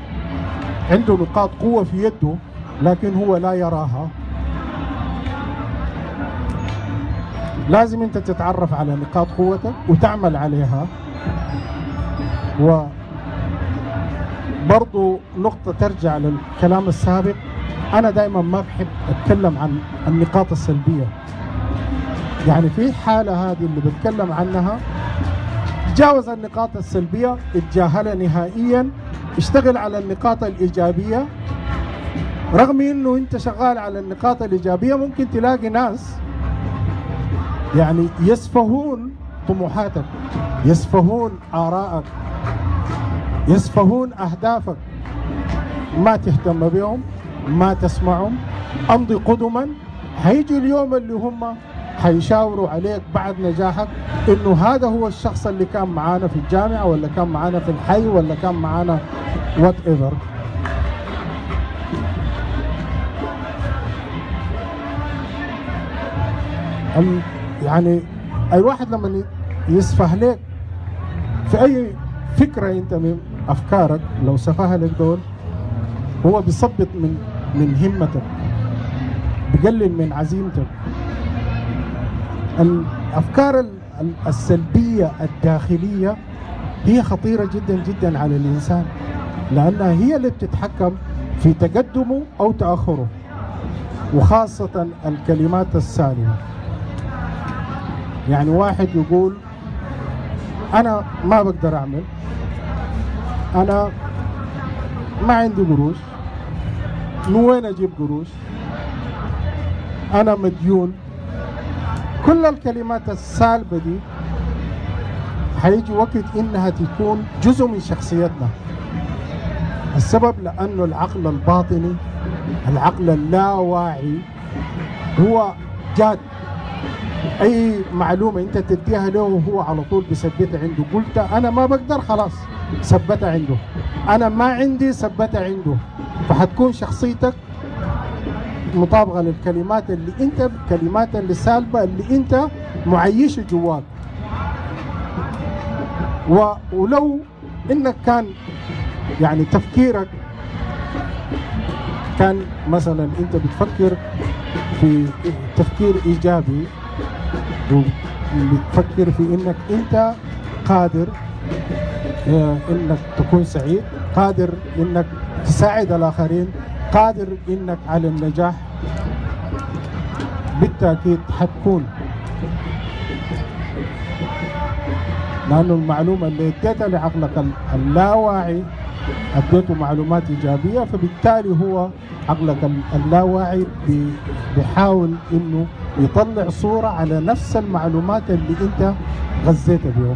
عنده نقاط قوة في يده لكن هو لا يراها. لازم أنت تتعرف على نقاط قوتك وتعمل عليها. و نقطة ترجع للكلام السابق أنا دائما ما بحب أتكلم عن النقاط السلبية. يعني في حالة هذه اللي بتكلم عنها تجاوز النقاط السلبية اتجاهلها نهائيا اشتغل على النقاط الإيجابية. رغم إنه أنت شغال على النقاط الإيجابية ممكن تلاقي ناس يعني يسفهون طموحاتك يسفهون آرائك يسفهون أهدافك. ما تهتم بهم. ما تسمعهم أمضي قدما. هيجي اليوم اللي هم حيشاوروا عليك بعد نجاحك إنه هذا هو الشخص اللي كان معانا في الجامعة ولا كان معانا في الحي ولا كان معانا وات ايفر يعني أي واحد لما يسفه لك في أي فكرة أنت من أفكارك لو سفاها لك دول هو بيثبط من من همتك بقلل من عزيمتك. الافكار ال- ال- السلبية الداخلية هي خطيرة جدا جدا على الإنسان لأنها هي اللي بتتحكم في تقدمه أو تأخره وخاصة الكلمات السالمة. يعني واحد يقول أنا ما بقدر أعمل أنا ما عندي قروش. من وين أجيب قروش؟ أنا مديون. كل الكلمات السالبة دي حيجي وقت إنها تكون جزء من شخصيتنا. السبب لأنه العقل الباطني العقل اللاواعي هو جاد. أي معلومة أنت تديها له هو على طول بيثبتها عنده. قلت أنا ما بقدر خلاص ثبتها عنده. أنا ما عندي ثبتها عنده. فحتكون شخصيتك مطابقة للكلمات اللي انت الكلمات اللي سالبة اللي انت معيشة جواك. ولو انك كان يعني تفكيرك كان مثلا انت بتفكر في تفكير إيجابي وبتفكر في انك انت قادر آه، انك تكون سعيد قادر انك تساعد الآخرين. قادر إنك على النجاح. بالتأكيد حتكون. لأنه المعلومة اللي اديتها لعقلك ال- اللاواعي اديته معلومات إيجابية فبالتالي هو عقلك ال- اللاواعي بي- بيحاول إنه يطلع صورة على نفس المعلومات اللي أنت غذيتها بها.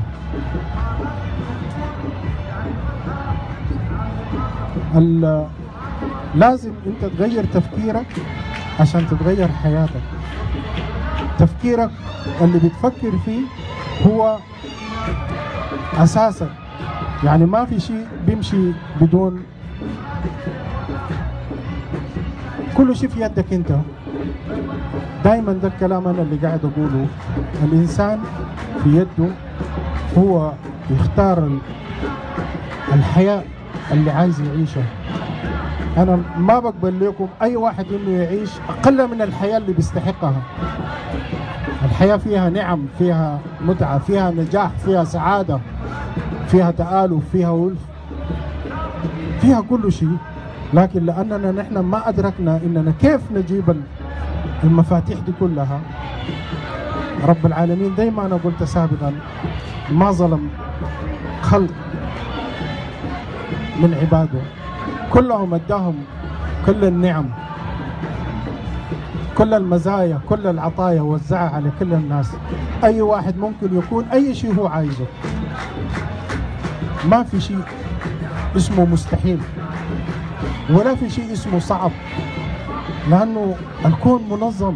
لازم انت تغير تفكيرك عشان تتغير حياتك. تفكيرك اللي بتفكر فيه هو اساسك يعني ما في شيء بيمشي بدون كل شيء في يدك انت. دائما ده الكلام أنا اللي قاعد أقوله. الإنسان في يده هو يختار ال- الحياة. اللي عايز يعيشها أنا ما بقبل لكم أي واحد إنه يعيش أقل من الحياة اللي بيستحقها. الحياة فيها نعم فيها متعة فيها نجاح فيها سعادة فيها تآلف فيها ولف فيها كل شيء. لكن لأننا نحن ما أدركنا إننا كيف نجيب ال- المفاتيح دي كلها. رب العالمين زي ما أنا قلت سابقا ما ظلم خلق من عباده. كلهم أداهم كل النعم. كل المزايا كل العطايا وزعها على كل الناس. أي واحد ممكن يكون أي شيء هو عايزه. ما في شيء اسمه مستحيل. ولا في شيء اسمه صعب. لأنه الكون منظم.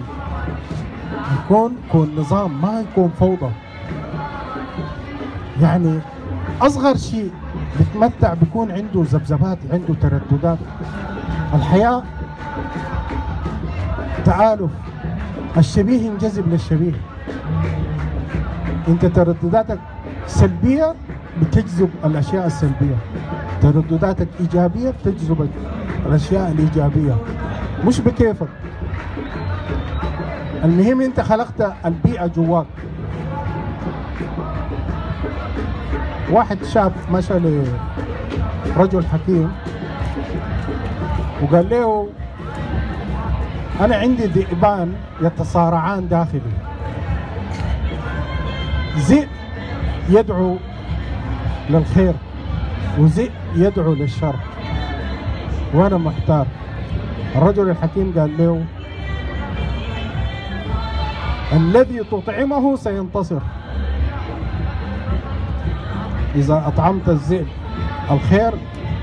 الكون كون نظام ما يكون فوضى. يعني أصغر شيء بيتمتع بيكون عنده ذبذبات عنده ترددات. الحياة تآلف الشبيه ينجذب للشبيه. انت تردداتك سلبية بتجذب الأشياء السلبية. تردداتك إيجابية بتجذب الأشياء الإيجابية. مش بكيفك. المهم انت خلقت البيئة جواك. واحد شاب مشى لرجل حكيم وقال له أنا عندي ذئبان يتصارعان داخلي. ذئب يدعو للخير وذئب يدعو للشر وأنا محتار. الرجل الحكيم قال له الذي تطعمه سينتصر. إذا أطعمت الذئب الخير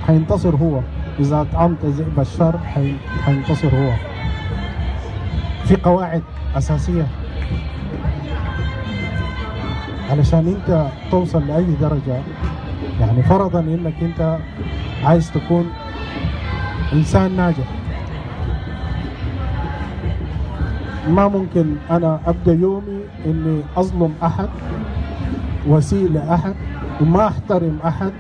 حينتصر هو. إذا أطعمت ذئب الشر حينتصر هو. في قواعد أساسية. علشان أنت توصل لأي درجة يعني فرضا إنك أنت عايز تكون إنسان ناجح. ما ممكن أنا أبدأ يومي إني أظلم أحد واسيء لأحد. وما أحترم أحد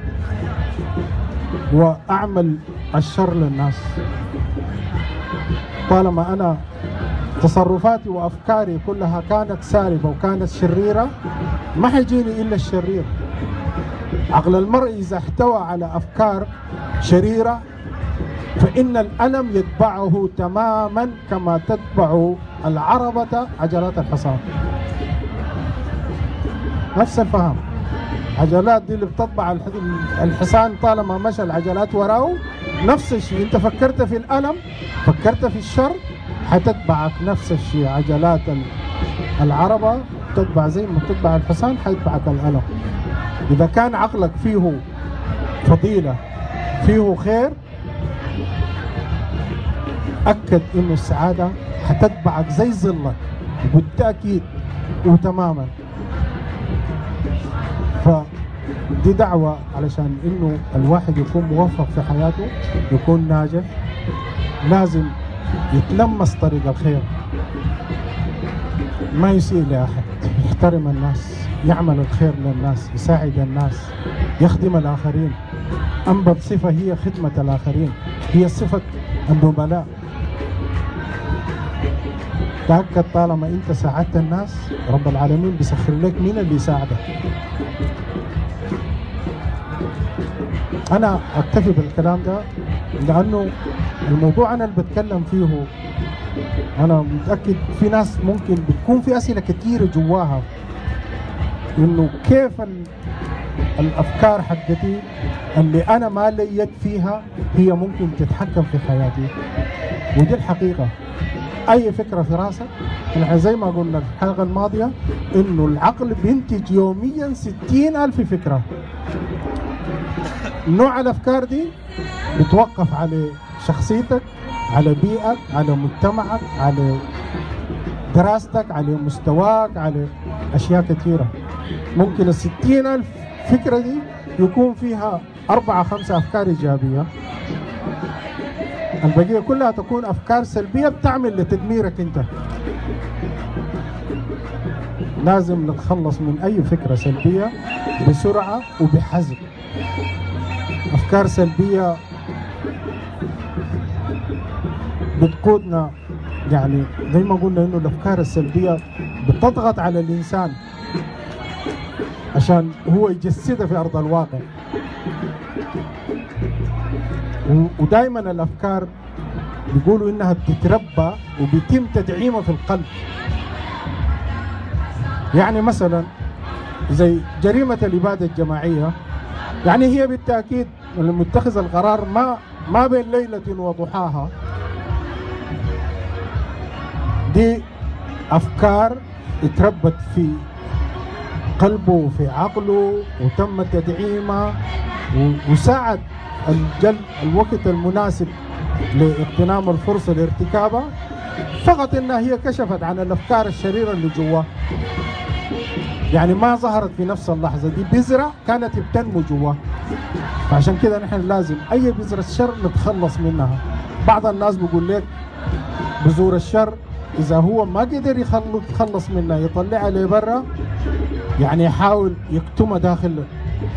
وأعمل الشر للناس. طالما أنا تصرفاتي وأفكاري كلها كانت سالبة وكانت شريرة ما حيجيني إلا الشرير. عقل المرء إذا احتوى على أفكار شريرة فإن الألم يتبعه تماما كما تتبع العربة عجلات الحصان. نفس الفهم. عجلات دي اللي بتطبع الح- الحصان طالما مشى العجلات وراه نفس الشيء. انت فكرت في الألم؟ فكرت في الشر؟ حتتبعك نفس الشيء. عجلات ال- العربة تتبع زي ما تتبع الحصان حيتبعك الألم. إذا كان عقلك فيه فضيلة فيه خير أكد إنه السعادة حتتبعك زي ظلك. بالتأكيد وتماما. فدي دعوة علشان إنه الواحد يكون موفق في حياته يكون ناجح لازم يتلمس طريق الخير. ما يسيء لأحد يحترم الناس يعمل الخير للناس يساعد الناس يخدم الآخرين. أنبل صفة هي خدمة الآخرين هي صفة النبلاء تأكد طالما أنت ساعدت الناس رب العالمين بيسخر لك مين اللي يساعدك. أنا أكتفي بالكلام ده لأنه الموضوع أنا اللي بتكلم فيه أنا متأكد في ناس ممكن بتكون في أسئلة كثيرة جواها. إنه كيف ال- الأفكار حقتي اللي أنا ما لي يد فيها هي ممكن تتحكم في حياتي. ودي الحقيقة. أي فكرة في راسك؟ نحن زي ما قلنا في الحلقة الماضية إنه العقل بينتج يوميا ستين ألف فكرة. نوع الأفكار دي بتوقف على شخصيتك على بيئك على مجتمعك على دراستك على مستواك على أشياء كثيرة. ممكن الستين ألف فكرة دي يكون فيها أربعة خمسة أفكار إيجابية. البقية كلها تكون أفكار سلبية بتعمل لتدميرك أنت. لازم نتخلص من أي فكرة سلبية بسرعة وبحزم. أفكار سلبية بتقودنا. يعني زي ما قلنا إنه الأفكار السلبية بتضغط على الإنسان عشان هو يجسدها في أرض الواقع. ودائما الأفكار بيقولوا إنها بتتربى وبيتم تدعيمها في القلب. يعني مثلا زي جريمة الإبادة الجماعية يعني هي بالتأكيد المتخذ القرار ما ما بين ليلة وضحاها. دي أفكار اتربت في قلبه وفي عقله وتم تدعيمها وساعد الجل الوقت المناسب لاغتنام الفرصة لارتكابها فقط إنها هي كشفت عن الأفكار الشريرة اللي جواه يعني ما ظهرت في نفس اللحظة. دي بذرة كانت بتنمو جواه فعشان كده نحن لازم أي بذرة شر نتخلص منها. بعض الناس بيقول لك بذور الشر إذا هو ما قدر يتخلص منها يطلعها لبرا يعني يحاول يكتمها داخل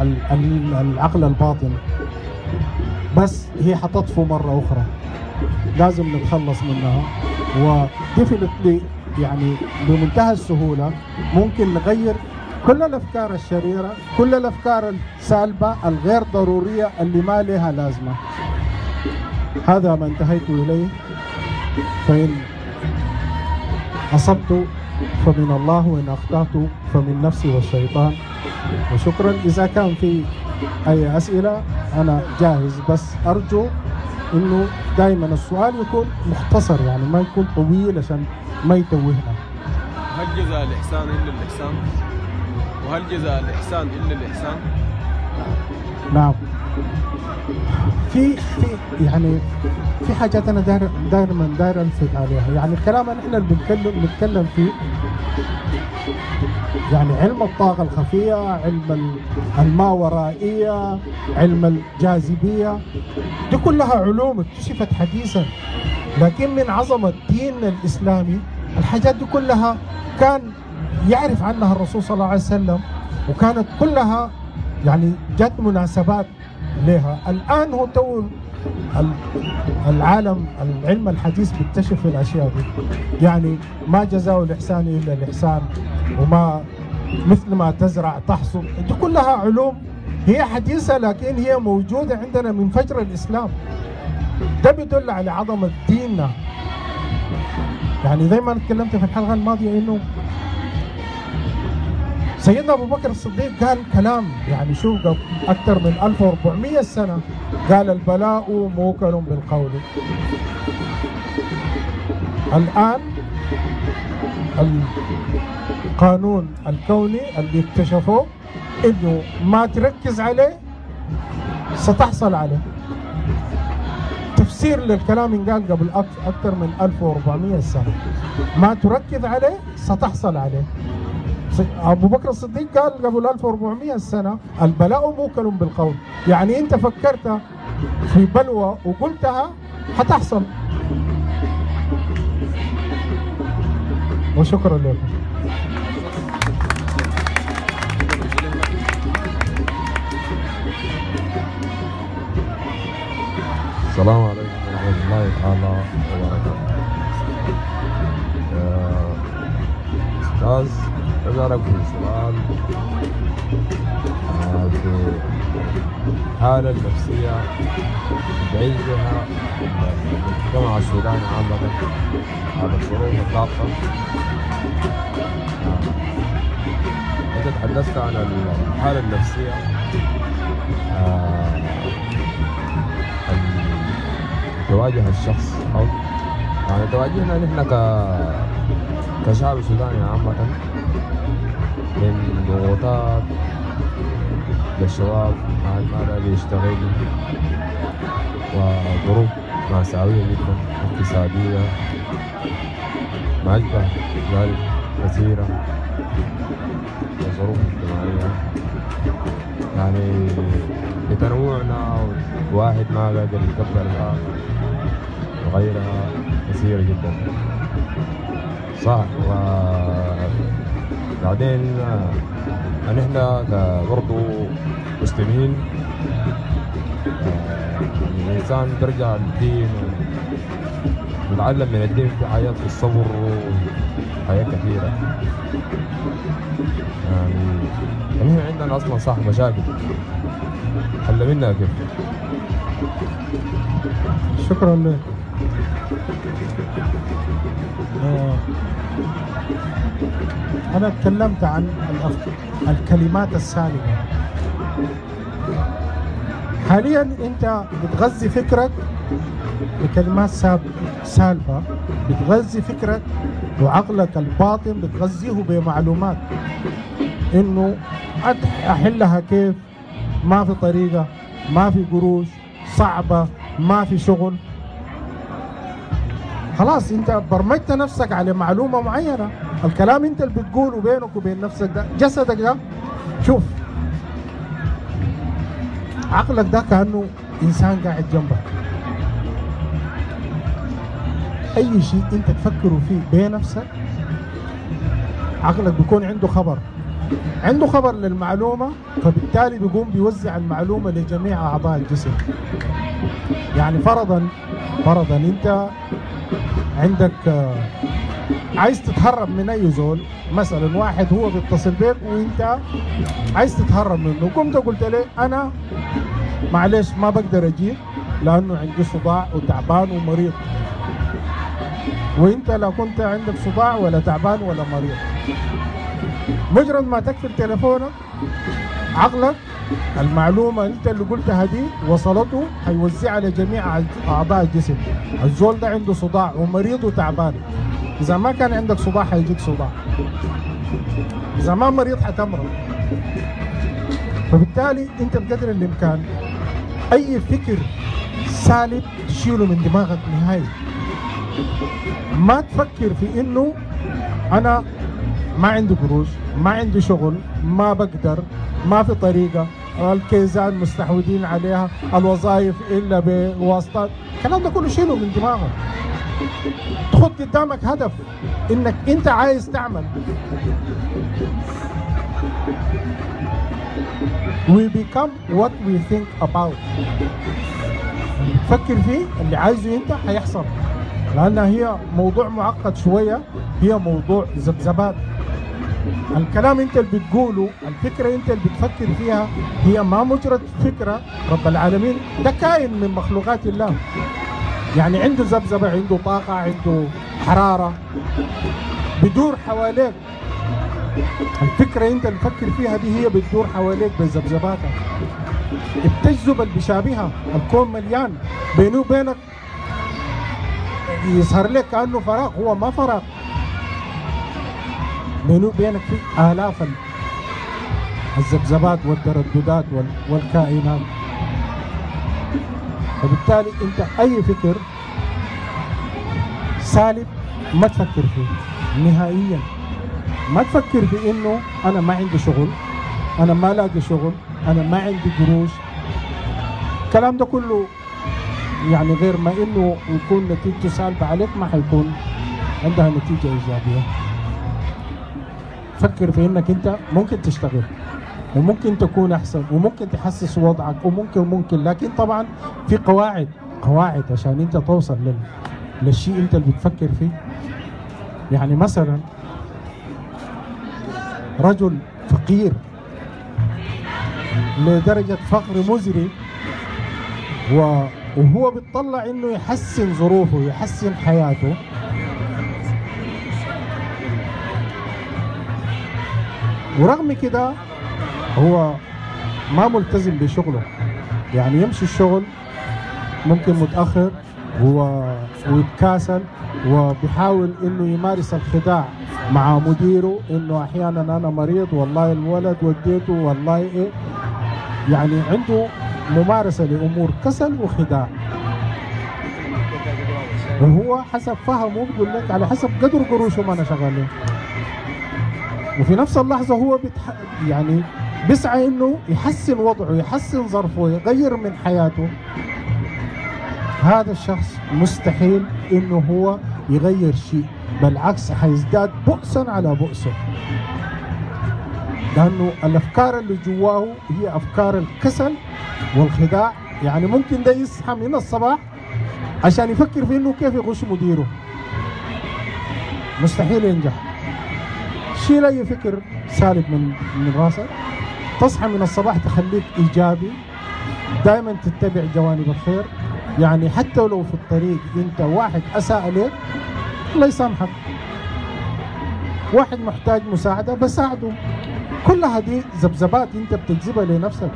ال- ال- العقل الباطن. بس هي حتطفو مرة أخرى. لازم نتخلص منها. وديفنتلي يعني بمنتهى السهولة ممكن نغير كل الأفكار الشريرة كل الأفكار السالبة الغير ضرورية اللي ما لها لازمة. هذا ما انتهيت إليه. فإن أصبت فمن الله وإن أخطأت فمن نفسي والشيطان. وشكرا إذا كان في أي أسئلة أنا جاهز. بس أرجو إنه دائما السؤال يكون مختصر يعني ما يكون طويل عشان ما يتوهنا هل جزاء الإحسان إلا الإحسان؟ وهل جزاء الإحسان إلا الإحسان؟ نعم في في يعني في حاجات أنا داير دائما داير ألفت عليها يعني الكلام إحنا اللي بنتكلم بنتكلم فيه يعني علم الطاقة الخفية علم ال- الماورائية علم الجاذبية. دي كلها علوم اكتشفت حديثا. لكن من عظمة ديننا الإسلامي الحاجات دي كلها كان يعرف عنها الرسول صلى الله عليه وسلم وكانت كلها يعني جت مناسبات لها. الآن هو تو العالم العلم الحديث بيكتشف الأشياء دي؟ يعني ما جزاء الإحسان إلا الإحسان وما مثل ما تزرع تحصد دي كلها علوم. هي حديثة لكن هي موجودة عندنا من فجر الإسلام. ده بيدل على عظمة ديننا يعني زي ما اتكلمت في الحلقة الماضية إنه سيدنا أبو بكر الصديق قال كلام يعني شوف أكثر من 1400 سنة قال البلاء موكل بالقول. الآن القانون الكوني اللي اكتشفوه إنه ما تركز عليه ستحصل عليه. تفسير للكلام انقال قبل أكثر من 1400 سنة. ما تركز عليه ستحصل عليه. أبو بكر الصديق قال قبل 1400 سنة البلاء موكل بالقول. يعني أنت فكرت في بلوى وقلتها حتحصل. وشكرا لكم السلام عليكم ورحمة الله تعالى وبركاته. يا أسألك في آه، في الحالة النفسية بعيش بها المجتمع السوداني عامة على الظروف الضاقة آه، أنت تحدثت عن الحالة النفسية آه، تواجه الشخص أو يعني تواجهنا نحن ك كشعب سوداني عامة. من ضغوطات للشباب ما ما لاقي يشتغل وظروف مأساوية جدا اقتصادية أشبه ذلك كثيرة وظروف اجتماعية يعني بتنوعنا واحد ما قادر الآخر وغيرها كثيرة جدا صح و بعدين آه، نحن برضو مسلمين آه، الإنسان بيرجع للدين ونتعلم من الدين في في الصبر وحاجات كثيرة. يعني نحن عندنا أصلا صح مشاكل. حل منها كيف شكرا لك. أنا تكلمت عن الكلمات السالمة. حاليا أنت بتغذي فكرك بكلمات سالبة بتغذي فكرك وعقلك الباطن بتغذيه بمعلومات إنه أت- أحلها كيف؟ ما في طريقة ما في قروش صعبة ما في شغل. خلاص أنت برمجت نفسك على معلومة معينة. الكلام انت اللي بتقوله بينك وبين نفسك ده جسدك ده شوف عقلك ده كأنه إنسان قاعد جنبك. أي شيء أنت تفكره فيه بنفسك عقلك بيكون عنده خبر. عنده خبر للمعلومة فبالتالي بيقوم بيوزع المعلومة لجميع أعضاء الجسم. يعني فرضا فرضا أنت عندك عايز تتهرب من أي زول؟ مثلا واحد هو بيتصل بيك وأنت عايز تتهرب منه. قمت قلت له أنا معلش ما بقدر أجيك لأنه عندي صداع وتعبان ومريض. وإنت لا كنت عندك صداع ولا تعبان ولا مريض. مجرد ما تقفل تليفونك عقلك المعلومة أنت اللي قلتها دي وصلته هيوزعها لجميع أعضاء الجسم. الزول ده عنده صداع ومريض وتعبان. إذا ما كان عندك صداع هيجيك صداع إذا ما مريض حتمرض. فبالتالي أنت بقدر الإمكان أي فكر سالب تشيله من دماغك نهائي. ما تفكر في إنه أنا ما عندي قروش ما عندي شغل ما بقدر ما في طريقة. الكيزان مستحوذين عليها الوظائف إلا بواسطات الكلام ده كله شيله من دماغك تحط قدامك هدف إنك أنت عايز تعمل. We become what we think about. فكر فيه اللي عايزه أنت هيحصل. لانها هي موضوع معقد شوية هي موضوع ذبذبات. الكلام انت اللي بتقوله الفكرة انت اللي بتفكر فيها هي ما مجرد فكرة رب العالمين ده كائن من مخلوقات الله. يعني عنده ذبذبة عنده طاقة عنده حرارة بدور حواليك. الفكرة انت اللي تفكر فيها دي هي بتدور حواليك بذبذباتها التجربه اللي بيشابهها الكون مليان. بينه وبينك يظهر لك كأنه فراغ هو ما فراغ. بينه وبينك في آلاف ال- الذبذبات والترددات وال- والكائنات. فبالتالي انت اي فكر سالب ما تفكر فيه. نهائيا. ما تفكر في انه أنا ما عندي شغل أنا ما لاقي شغل أنا ما عندي قروش. الكلام ده كله يعني غير ما انه يكون نتيجته سالبة عليك ما حيكون عندها نتيجة إيجابية. فكر في إنك أنت ممكن تشتغل وممكن تكون أحسن وممكن تحسس وضعك وممكن ممكن لكن طبعا في قواعد قواعد عشان أنت توصل لل للشيء أنت اللي بتفكر فيه. يعني مثلا رجل فقير لدرجة فقر مزري وهو بيطلع إنه يحسن ظروفه يحسن حياته. ورغم كده هو ما ملتزم بشغله. يعني يمشي الشغل ممكن متأخر. ويتكاسل وبيحاول إنه يمارس الخداع مع مديره إنه أحيانا أنا مريض والله الولد وديته والله إيه. يعني عنده ممارسة لأمور كسل وخداع. وهو حسب فهمه بيقول لك على حسب قدر قروشه ما أنا شغال. له وفي نفس اللحظة هو بتح... يعني بيسعى إنه يحسن وضعه يحسن ظرفه يغير من حياته. هذا الشخص مستحيل إنه هو يغير شيء بالعكس حيزداد بؤسا على بؤسه. لأنه الأفكار اللي جواه هي أفكار الكسل والخداع. يعني ممكن ده يصحى من الصباح عشان يفكر في إنه كيف يغش مديره. مستحيل ينجح. شيل اي فكر سالب من من راسك. تصحى من الصباح تخليك إيجابي. دائما تتبع جوانب الخير. يعني حتى لو في الطريق أنت واحد أساء لك الله يسامحك. واحد محتاج مساعدة بساعده. كلها دي ذبذبات أنت بتجذبها لنفسك.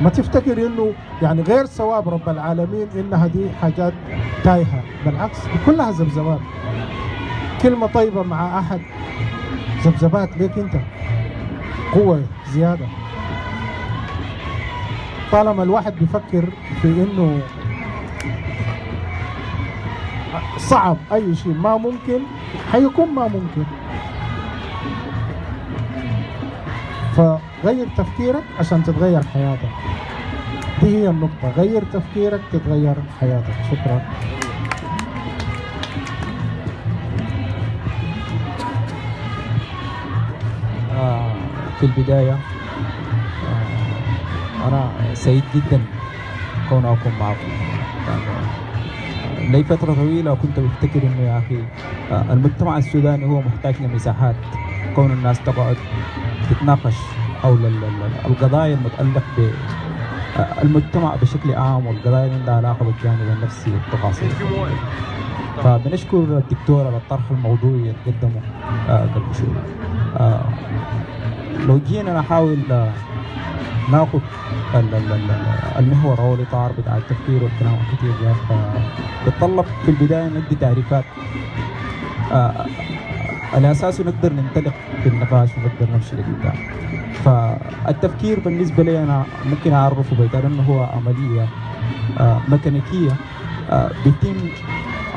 ما تفتكر إنه يعني غير ثواب رب العالمين انها دي حاجات تايهة؟ بالعكس كلها ذبذبات. كلمة طيبة مع أحد ذبذبات ليك انت. قوة زيادة. طالما الواحد بيفكر في إنه صعب أي شيء ما ممكن حيكون ما ممكن. فغير تفكيرك عشان تتغير حياتك. دي هي النقطة. غير تفكيرك تتغير حياتك. شكرا. في البداية آه، أنا سعيد جدا كون أكون معكم. يعني، لي فترة طويلة كنت بفتكر إنه يا أخي آه، المجتمع السوداني هو محتاج لمساحات كون الناس تقعد تتناقش حول ال- ال- القضايا المتعلق ب آه، بشكل عام والقضايا اللي عندها علاقة بالجانب النفسي والتفاصيل فبنشكر الدكتور على الطرح الموضوعي اللي قدمه قبل شوي. لو جينا نحاول آه، ناخذ ال- ال- ال- المحور أو الاطار بتاع التفكير والكلام الكثير ده بتطلب في البداية ندي تعريفات. آه، على اساسه نقدر ننطلق في النقاش ونقدر نمشي لقدام. فالتفكير بالنسبة لي أنا ممكن أعرفه باعتبار إنه هو عملية آه، ميكانيكية آه، بيتم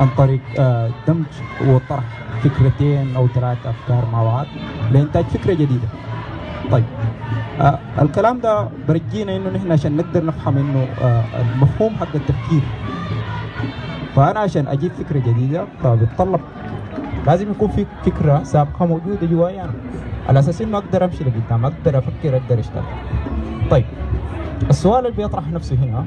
عن طريق آه، دمج وطرح فكرتين أو ثلاث أفكار مع بعض لإنتاج فكرة جديدة. طيب. آه الكلام ده برجينا إنه نحن عشان نقدر نفهم إنه آه المفهوم حق التفكير. فأنا عشان أجيب فكرة جديدة فبتطلب لازم يكون في فكرة سابقة موجودة جواي أنا. على أساس إنه أقدر أمشي لقدام أقدر أفكر أقدر أشتغل. طيب. السؤال اللي بيطرح نفسه هنا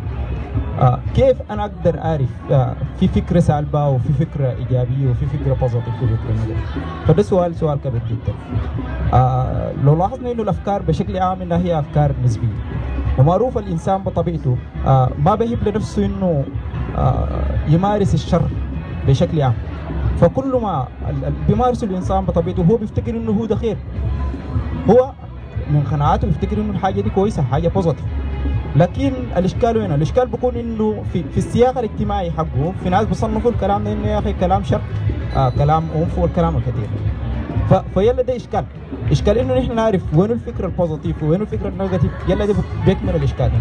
كيف أنا أقدر أعرف آه في فكرة سالبة وفي فكرة إيجابية وفي فكرة positive وفي فكرة negative؟ فده سؤال سؤال كبير جدا. آه لو لاحظنا إنه الأفكار بشكل عام إنها هي أفكار نسبية. ومعروف الإنسان بطبيعته آه ما بيهب لنفسه إنه آه يمارس الشر بشكل عام. فكل ما بيمارسه الإنسان بطبيعته هو بيفتكر إنه هو ده خير هو من قناعاته بيفتكر إنه الحاجة دي كويسة حاجة بوزيتيف. لكن الإشكال وين؟ الإشكال بيكون إنه في في السياق الاجتماعي حقه في ناس بيصنفوا الكلام ده إنه يا أخي كلام شر آه كلام عنف والكلام الكثير فيلا ده إشكال. إشكال إنه نحن نعرف وين الفكرة ال positive وين الفكرة ال negative. يلا ده بيكمل الإشكال.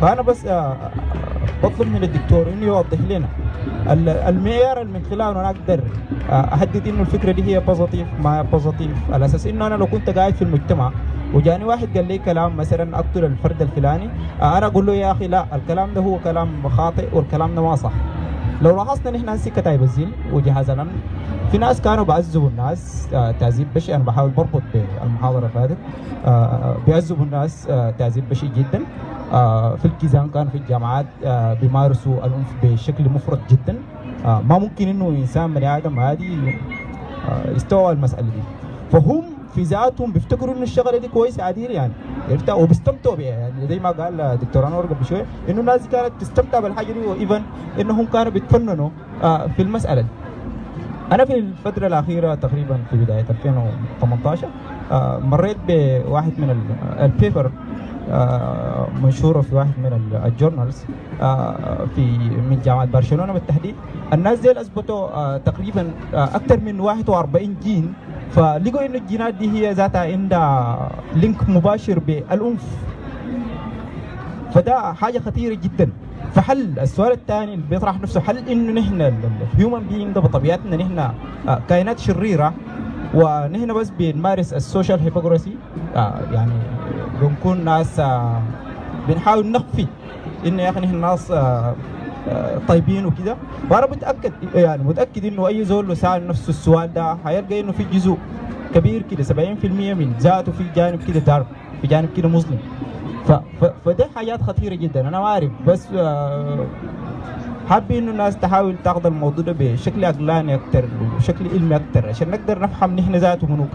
فأنا بس آه، آه، بطلب من الدكتور إنه يوضح لنا ال- المعيار اللي من خلاله أنا أقدر آه، أحدد إنه الفكرة دي هي positive ما positive. على أساس إنه أنا لو كنت قاعد في المجتمع وجاني واحد قال لي كلام مثلا أقتل الفرد الفلاني أنا أقول له يا أخي لا الكلام ده هو كلام خاطئ والكلام ده ما صح. لو لاحظنا نحن هسه كتايب الزين وجهاز الامن في ناس كانوا بعذبوا الناس آه، تعذيب بشع أنا بحاول بربط بالمحاضرة فاتت. آه، بيعذبوا الناس آه، تعذيب بشع جدا. في الكيزان كانوا في الجامعات بيمارسوا العنف بشكل مفرط جدا. ما ممكن إنه إنسان بني آدم عادي يستوعب المسألة دي. فهم في ذاتهم بيفتكروا إنه الشغلة دي كويسة عادية يعني. عرفتها وبيستمتعوا بها يعني. زي ما قال دكتور أنور قبل شوية إنه الناس دي كانت تستمتع بالحاجة دي وإيفن إنهم كانوا بيتفننوا آه، في المسألة دي. أنا في الفترة الأخيرة تقريبا في بداية 2018 آه، مريت بواحد من ال- ال paper آه، منشورة في واحد من ال- ال journals في من جامعة برشلونة بالتحديد. الناس دي أثبتوا تقريبا أكثر من 41 جين فلقوا انه الجينات دي هي ذاتها عندها link مباشر بالعنف فده حاجة خطيره جدا فهل السؤال الثاني اللي بيطرح نفسه هل انه نحن ال human being ده بطبيعتنا نحن كائنات شريره ونحن بس بنمارس ال social hypocrisy يعني بنكون ناس بنحاول نخفي انه يا أخي نحن ناس طيبين وكده وأنا متأكد يعني متأكد إنه أي زول لو سأل نفسه السؤال ده هيلقى إنه في جزء كبير كده 70% من ذاته في جانب كده دارك في جانب كده مظلم. ف... ف... فده حاجات خطيرة جدا أنا ما أعرف. بس آه، حابين إنه الناس تحاول تاخذ الموضوع ده بشكل عقلاني أكثر وشكل علمي أكثر عشان نقدر نفهم نحن ذاته منو.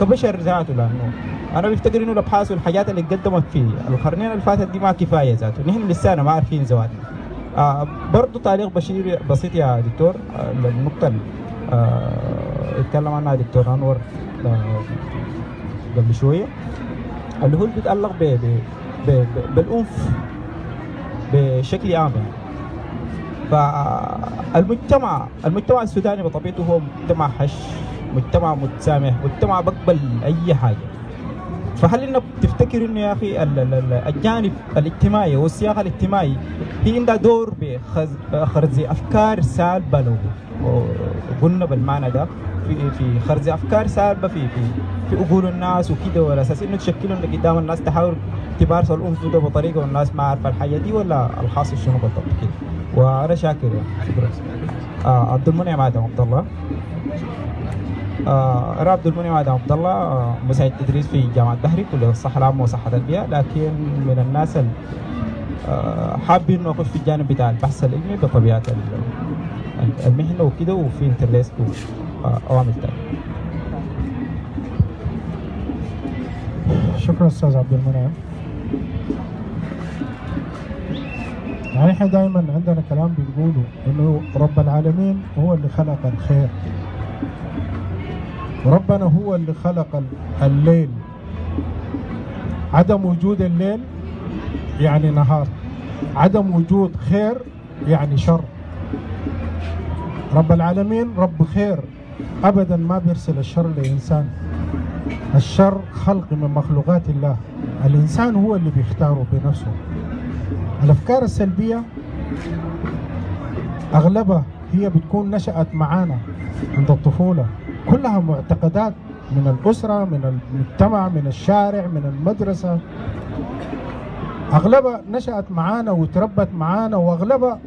كبشر ذاته. لأنه أنا بفتكر إنه الأبحاث والحاجات اللي قدمت في القرنين اللي فاتت دي ما كفاية ذاته. نحن لسانا ما عارفين ذواتنا. آه برضه تعليق بشير بسيط يا دكتور. آه للنقطه اللي آه اتكلم عنها دكتور أنور آه قبل شوية. اللي هو اللي بيتعلق ب... ب... ب... ب... بالعنف بشكل عام فالمجتمع المجتمع السوداني بطبيعته هو مجتمع هش مجتمع متسامح مجتمع بقبل أي حاجة. فهل إنك تفتكر إنه يا أخي ال- ال- ال- الجانب الاجتماعي والسياق الاجتماعي هي عندها دور بخرز أفكار سالبة لو قلنا بالمعنى ده؟ في في خرز أفكار سالبة في في في عقول الناس وكده ولا أساس إنه تشكلهم قدام الناس تحاول تمارس العنف ده بطريقة والناس ما عارفة الحاجة دي ولا الحاصل شنو بالضبط كده؟ وأنا شاكر يعني شكرا آه عبد المنعم عبد الله. أنا عبد المنعم عبد الله آه مساعد تدريس في جامعة بحري كليه الصحه العامة وصحة البيئه لكن من الناس ال- آه حابين انه في الجانب بتاع البحث العلمي بطبيعة ال- المهنة وكده وفي انترليست وعوامل ثانية شكرا أستاذ عبد المنعم. يعني إحنا دائما عندنا كلام بنقوله إنه رب العالمين هو اللي خلق الخير. وربنا هو اللي خلق ال- الليل. عدم وجود الليل يعني نهار. عدم وجود خير يعني شر. رب العالمين رب خير. ابدا ما بيرسل الشر لانسان الشر خلق من مخلوقات الله. الإنسان هو اللي بيختاره بنفسه. الأفكار السلبية أغلبها هي بتكون نشأت معانا عند الطفولة. كلها معتقدات من الأسرة من المجتمع من الشارع من المدرسة. أغلبها نشأت معانا وتربت معانا وأغلبها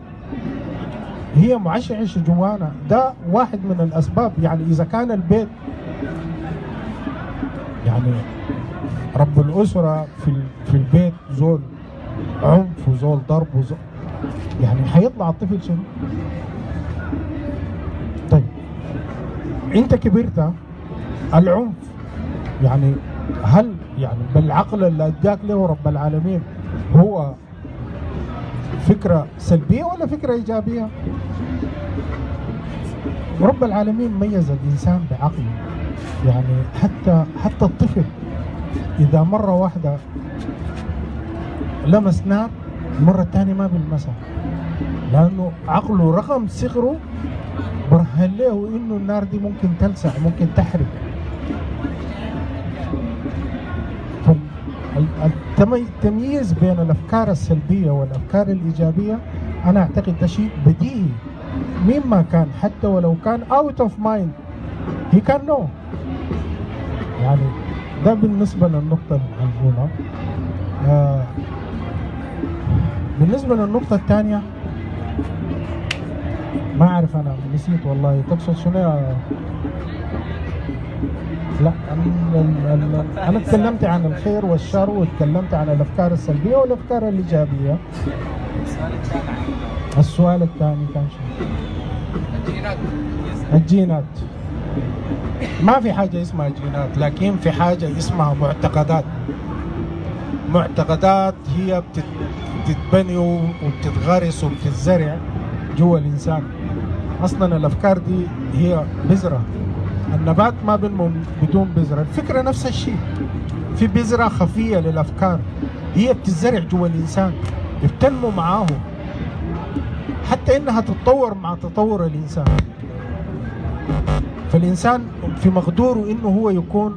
هي معشعش جوانا. ده واحد من الأسباب. يعني إذا كان البيت يعني رب الأسرة في في البيت زول عنف وزول ضرب وزول يعني حيطلع الطفل شنو؟ طيب انت كبرت العنف يعني هل يعني بالعقل اللي اداك له رب العالمين هو فكرة سلبية ولا فكرة إيجابية؟ رب العالمين ميز الإنسان بعقله يعني حتى حتى الطفل إذا مرة واحدة لمس نار المره الثانية ما بيلمسها لأنه عقله رغم صغره برهن له انه النار دي ممكن تلسع ممكن تحرق. التمييز بين الأفكار السلبية والأفكار الإيجابية أنا أعتقد ده شيء بديهي. مين ما كان حتى ولو كان out of mind he can know يعني ده بالنسبة للنقطة الأولى. آه بالنسبة للنقطة الثانية ما أعرف أنا نسيت والله. تقصد شنو يا؟ لا أنا تكلمت عن الخير والشر وتكلمت عن الأفكار السلبية والأفكار الإيجابية. السؤال الثاني كان شنو؟ الجينات. الجينات ما في حاجة اسمها جينات لكن في حاجة اسمها معتقدات. معتقدات هي بتت- بتتبني وبتتغرس وبتتزرع جوا الإنسان. أصلا الأفكار دي هي بذرة. النبات ما بينمو بدون بذرة. الفكرة نفس الشيء. في بذرة خفية للأفكار. هي بتزرع جوا الإنسان. بتنمو معاه. حتى إنها تتطور مع تطور الإنسان. فالإنسان في مقدوره إنه هو يكون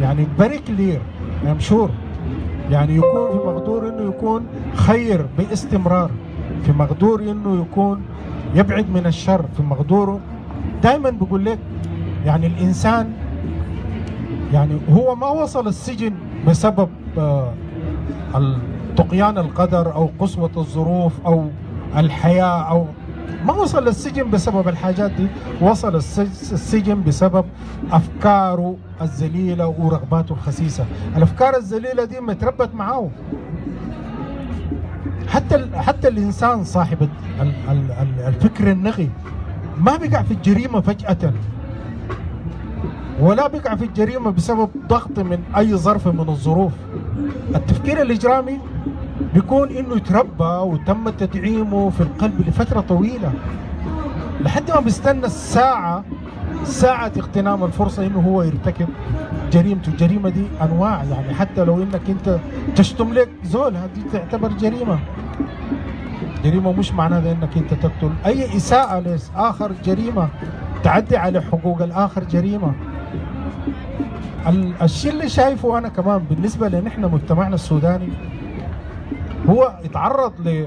يعني I'm sure. يعني يكون في مقدور إنه يكون خير بإستمرار. في مقدور إنه يكون يبعد من الشر في مقدوره دائما بقول لك يعني الإنسان يعني هو ما وصل السجن بسبب آه، طغيان القدر أو قسوة الظروف أو الحياة أو ما وصل للسجن بسبب الحاجات دي. وصل السج- السجن بسبب أفكاره الذليلة ورغباته الخسيسة. الأفكار الذليلة دي متربت معاه. حتى حتى الإنسان صاحب ال- ال- ال- ال- الفكر النغي ما بيقع في الجريمة فجأة ولا بيقع في الجريمة بسبب ضغط من أي ظرف من الظروف. التفكير الإجرامي بيكون إنه يتربى وتم تدعيمه في القلب لفترة طويلة لحد ما بيستنى الساعة ساعة اغتنام الفرصة إنه هو يرتكب جريمته الجريمة دي أنواع يعني حتى لو إنك أنت تشتم لك زول هذه تعتبر جريمة. جريمة مش معناها إنك أنت تقتل. أي إساءة لآخر جريمة تعدي على حقوق الآخر جريمة. ال- الشيء اللي شايفه أنا كمان بالنسبة لنحن مجتمعنا السوداني هو يتعرض ل-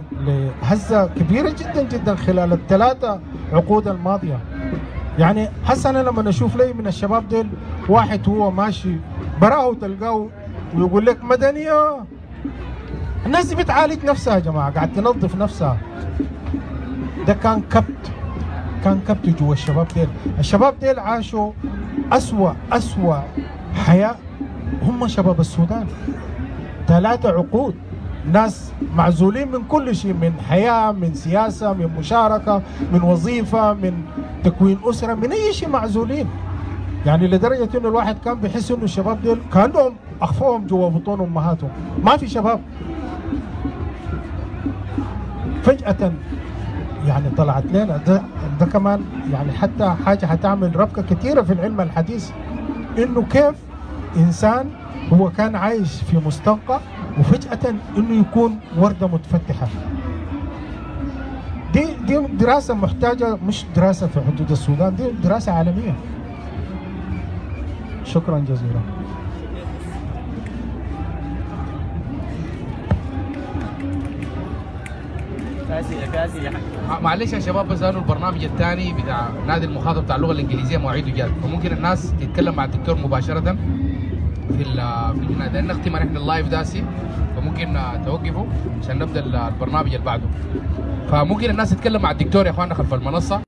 لهزة كبيرة جدا جدا خلال الثلاثة عقود الماضية. يعني حسن أنا لما أشوف لي من الشباب ديل واحد هو ماشي براه تلقاه ويقول لك مدنية الناس دي بتعالج نفسها يا جماعة قاعد تنظف نفسها. ده كان كبت كان كبت جوا الشباب ديل. الشباب ديل عاشوا أسوأ أسوأ حياة. هم شباب السودان. ثلاثة عقود. ناس معزولين من كل شيء من حياة من سياسة من مشاركة من وظيفة من تكوين أسرة من أي شيء معزولين. يعني لدرجة إنه الواحد كان بيحس إنه الشباب دول كأنهم أخفوهم جوا بطون أمهاتهم. ما في شباب. فجأة يعني طلعت لنا. ده, ده كمان يعني حتى حاجة هتعمل ربكة كثيرة في العلم الحديث. إنه كيف إنسان هو كان عايش في مستنقع وفجأة إنه يكون وردة متفتحة. دي دي دراسة محتاجة مش دراسة في حدود السودان دي دراسة عالمية. شكرا جزيلا. مع- معلش يا شباب بس لأنه البرنامج الثاني بتاع نادي المخاطب بتاع اللغة الإنجليزية مواعيده جات فممكن الناس تتكلم مع الدكتور مباشرة. في في ال- في البناء ده نختم إحنا اللايف داسي فممكن آه، توقفوا عشان نبدأ ال- البرنامج اللي بعده. فممكن الناس تتكلم مع الدكتور يا اخواننا خلف المنصة.